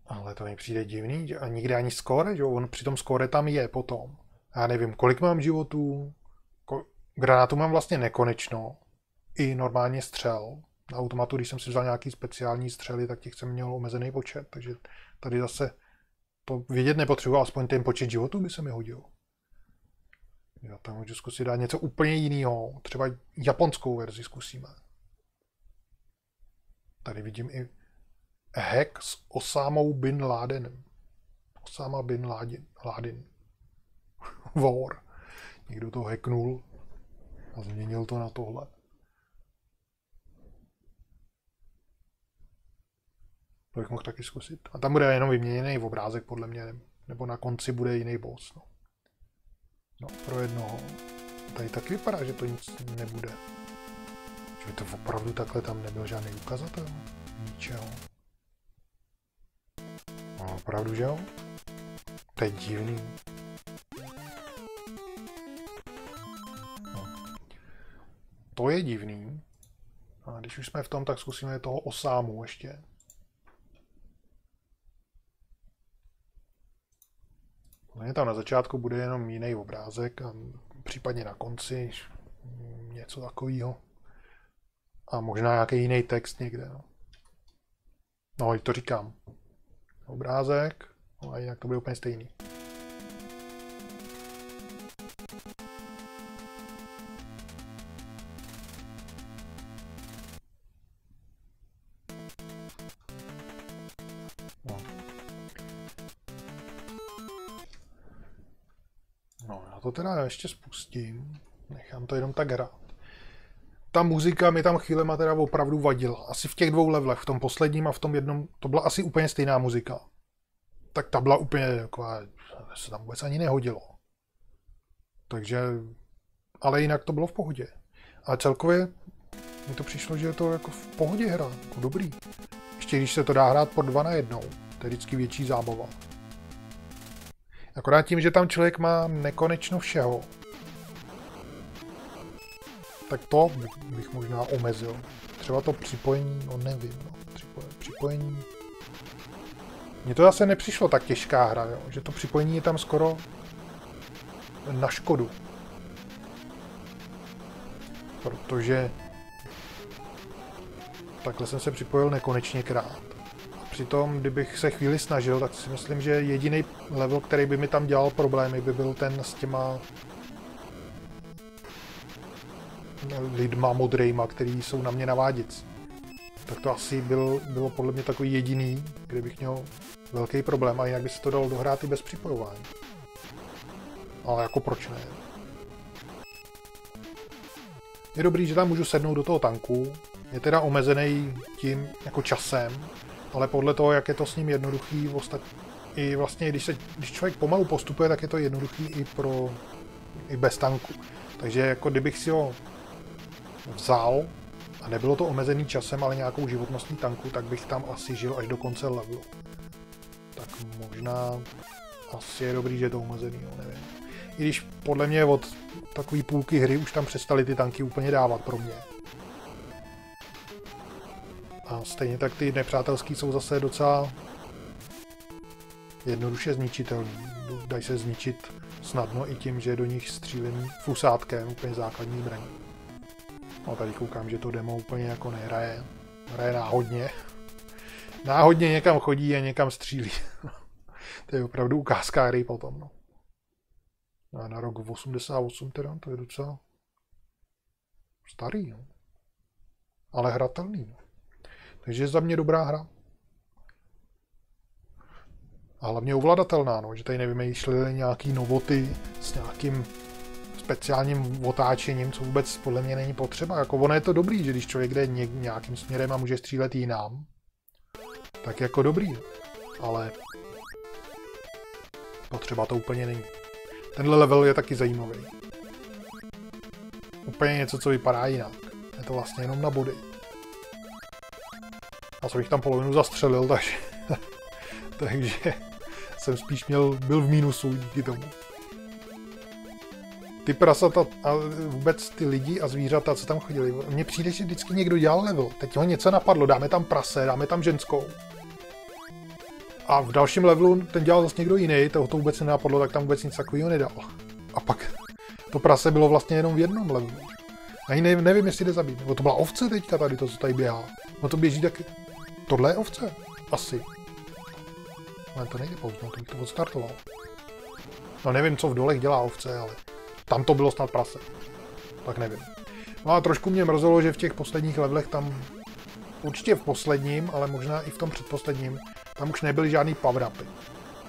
Ale to mi přijde divný. A nikde ani skóre, že On při tom skóre tam je potom. Já nevím, kolik mám životů. Granátu mám vlastně nekonečno. I normálně střel. Na automatu, když jsem si vzal nějaký speciální střely, tak těch jsem měl omezený počet. Takže tady zase to vědět nepotřebuji, aspoň ten počet životů by se mi hodil. Já tam můžu zkusit dát něco úplně jiného. Třeba japonskou verzi zkusíme. Tady vidím i hack s Osámou bin Ladenem. Osama bin Laden. Laden. War. Někdo to hacknul a změnil to na tohle. To bych mohl taky zkusit. A tam bude jenom vyměněný obrázek, podle mě, nebo na konci bude jiný boss. No, no pro jednoho. Tady taky vypadá, že to nic nebude. Že to opravdu takhle tam nebyl žádný ukazatel. Ničeho. No, opravdu, že jo? To je divný. No. To je divný. A když už jsme v tom, tak zkusíme toho osámu ještě. Ne, tam na začátku bude jenom jiný obrázek a případně na konci něco takového. A možná nějaký jiný text někde. No, no to říkám. Obrázek, no a jinak to bude úplně stejný. To teda ještě spustím. Nechám to jenom tak hrát. Ta muzika mi tam chvílema teda opravdu vadila. Asi v těch dvou levelech, v tom posledním a v tom jednom, to byla asi úplně stejná muzika. Tak ta byla úplně taková, se tam vůbec ani nehodilo. Takže, ale jinak to bylo v pohodě. A celkově mi to přišlo, že je to jako v pohodě hra, jako dobrý. Ještě když se to dá hrát po dva na jednou, to je vždycky větší zábava. Akorát tím, že tam člověk má nekonečno všeho, tak to bych možná omezil. Třeba to připojení, no nevím, no, připojení. Mně to zase nepřišlo tak těžká hra, jo, že to připojení je tam skoro na škodu. Protože takhle jsem se připojil nekonečně krát. Přitom, kdybych se chvíli snažil, tak si myslím, že jediný level, který by mi tam dělal problémy, by byl ten s těma lidma modrejma, který jsou na mě naváděc. Tak to asi byl, bylo podle mě takový jediný, kde bych měl velký problém a jinak by se to dalo dohrát i bez připojování. Ale jako proč ne? Je dobrý, že tam můžu sednout do toho tanku. Je teda omezený tím jako časem, ale podle toho, jak je to s ním jednoduchý, ostat... i vlastně, když, se, když člověk pomalu postupuje, tak je to jednoduchý i pro i bez tanku. Takže jako kdybych si ho vzal a nebylo to omezený časem, ale nějakou životnostní tanku, tak bych tam asi žil až do konce levelu. Tak možná asi je dobrý, že je to omezený, no nevím. I když podle mě od takové půlky hry už tam přestali ty tanky úplně dávat pro mě. A stejně tak ty nepřátelský jsou zase docela jednoduše zničitelný. Dají se zničit snadno i tím, že do nich střílený fusátkem, úplně základní zbraní. No tady koukám, že to demo úplně jako nehraje. Hraje náhodně. Náhodně někam chodí a někam střílí. to je opravdu ukázka hry potom. No. A na rok 88 teda, to je docela starý. No. Ale hratelný. No. Takže za mě dobrá hra. A hlavně ovladatelná, no, že tady nevymýšleli nějaký novoty s nějakým speciálním otáčením, co vůbec podle mě není potřeba. Jako ono je to dobrý, že když člověk jde nějakým směrem a může střílet jinam, tak jako dobrý. Ale potřeba to úplně není. Tenhle level je taky zajímavý. Úplně něco, co vypadá jinak. Je to vlastně jenom na body. A co bych tam polovinu zastřelil, takže... takže jsem spíš měl, byl v mínusu díky tomu. Ty prasata a vůbec ty lidi a zvířata, co tam chodili, mně přijde, že vždycky někdo dělal level. Teď ho něco napadlo, dáme tam prase, dáme tam ženskou. A v dalším levelu ten dělal zase někdo jiný, toho to vůbec nenapadlo, tak tam vůbec nic takového nedal. A pak to prase bylo vlastně jenom v jednom levelu. Ani nevím, jestli jde zabít. Nebo to byla ovce teďka tady, to, co tady běhá. No to běží taky. Tohle je ovce? Asi. Ale to nejde pouze, to bych to odstartoval. No nevím, co v dolech dělá ovce, ale tam to bylo snad prase. Tak nevím. No a trošku mě mrzelo, že v těch posledních levelech tam, určitě v posledním, ale možná i v tom předposledním, tam už nebyly žádný power upy.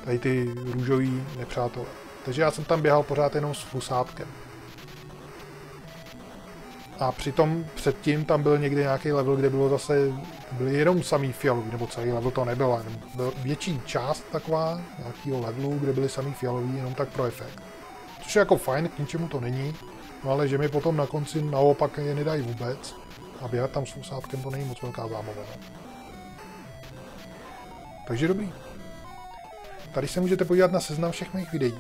Tady ty růžový nepřátelé. Takže já jsem tam běhal pořád jenom s fusátkem. A přitom předtím tam byl někde nějaký level, kde bylo zase, byly jenom samý fialový, nebo celý level to nebyl, jenom byl větší část taková nějakého levelu, kde byly samý fialový, jenom tak pro efekt. Což je jako fajn, k ničemu to není, no ale že mi potom na konci naopak je nedají vůbec a běhat tam s fusátkem to není moc velká zábava. No. Takže dobrý. Tady se můžete podívat na seznam všech mých videí.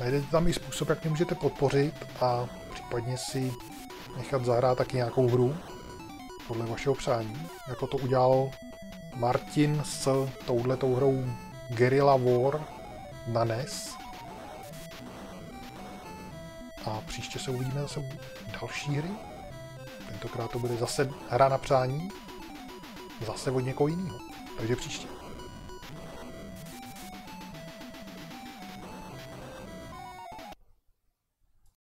Najdete tam i způsob, jak mě můžete podpořit a případně si nechat zahrát taky nějakou hru podle vašeho přání, jako to udělal Martin s touhletou hrou Guerrilla War na NES. A příště se uvidíme zase další hry. Tentokrát to bude zase hra na přání, zase od někoho jiného. Takže příště.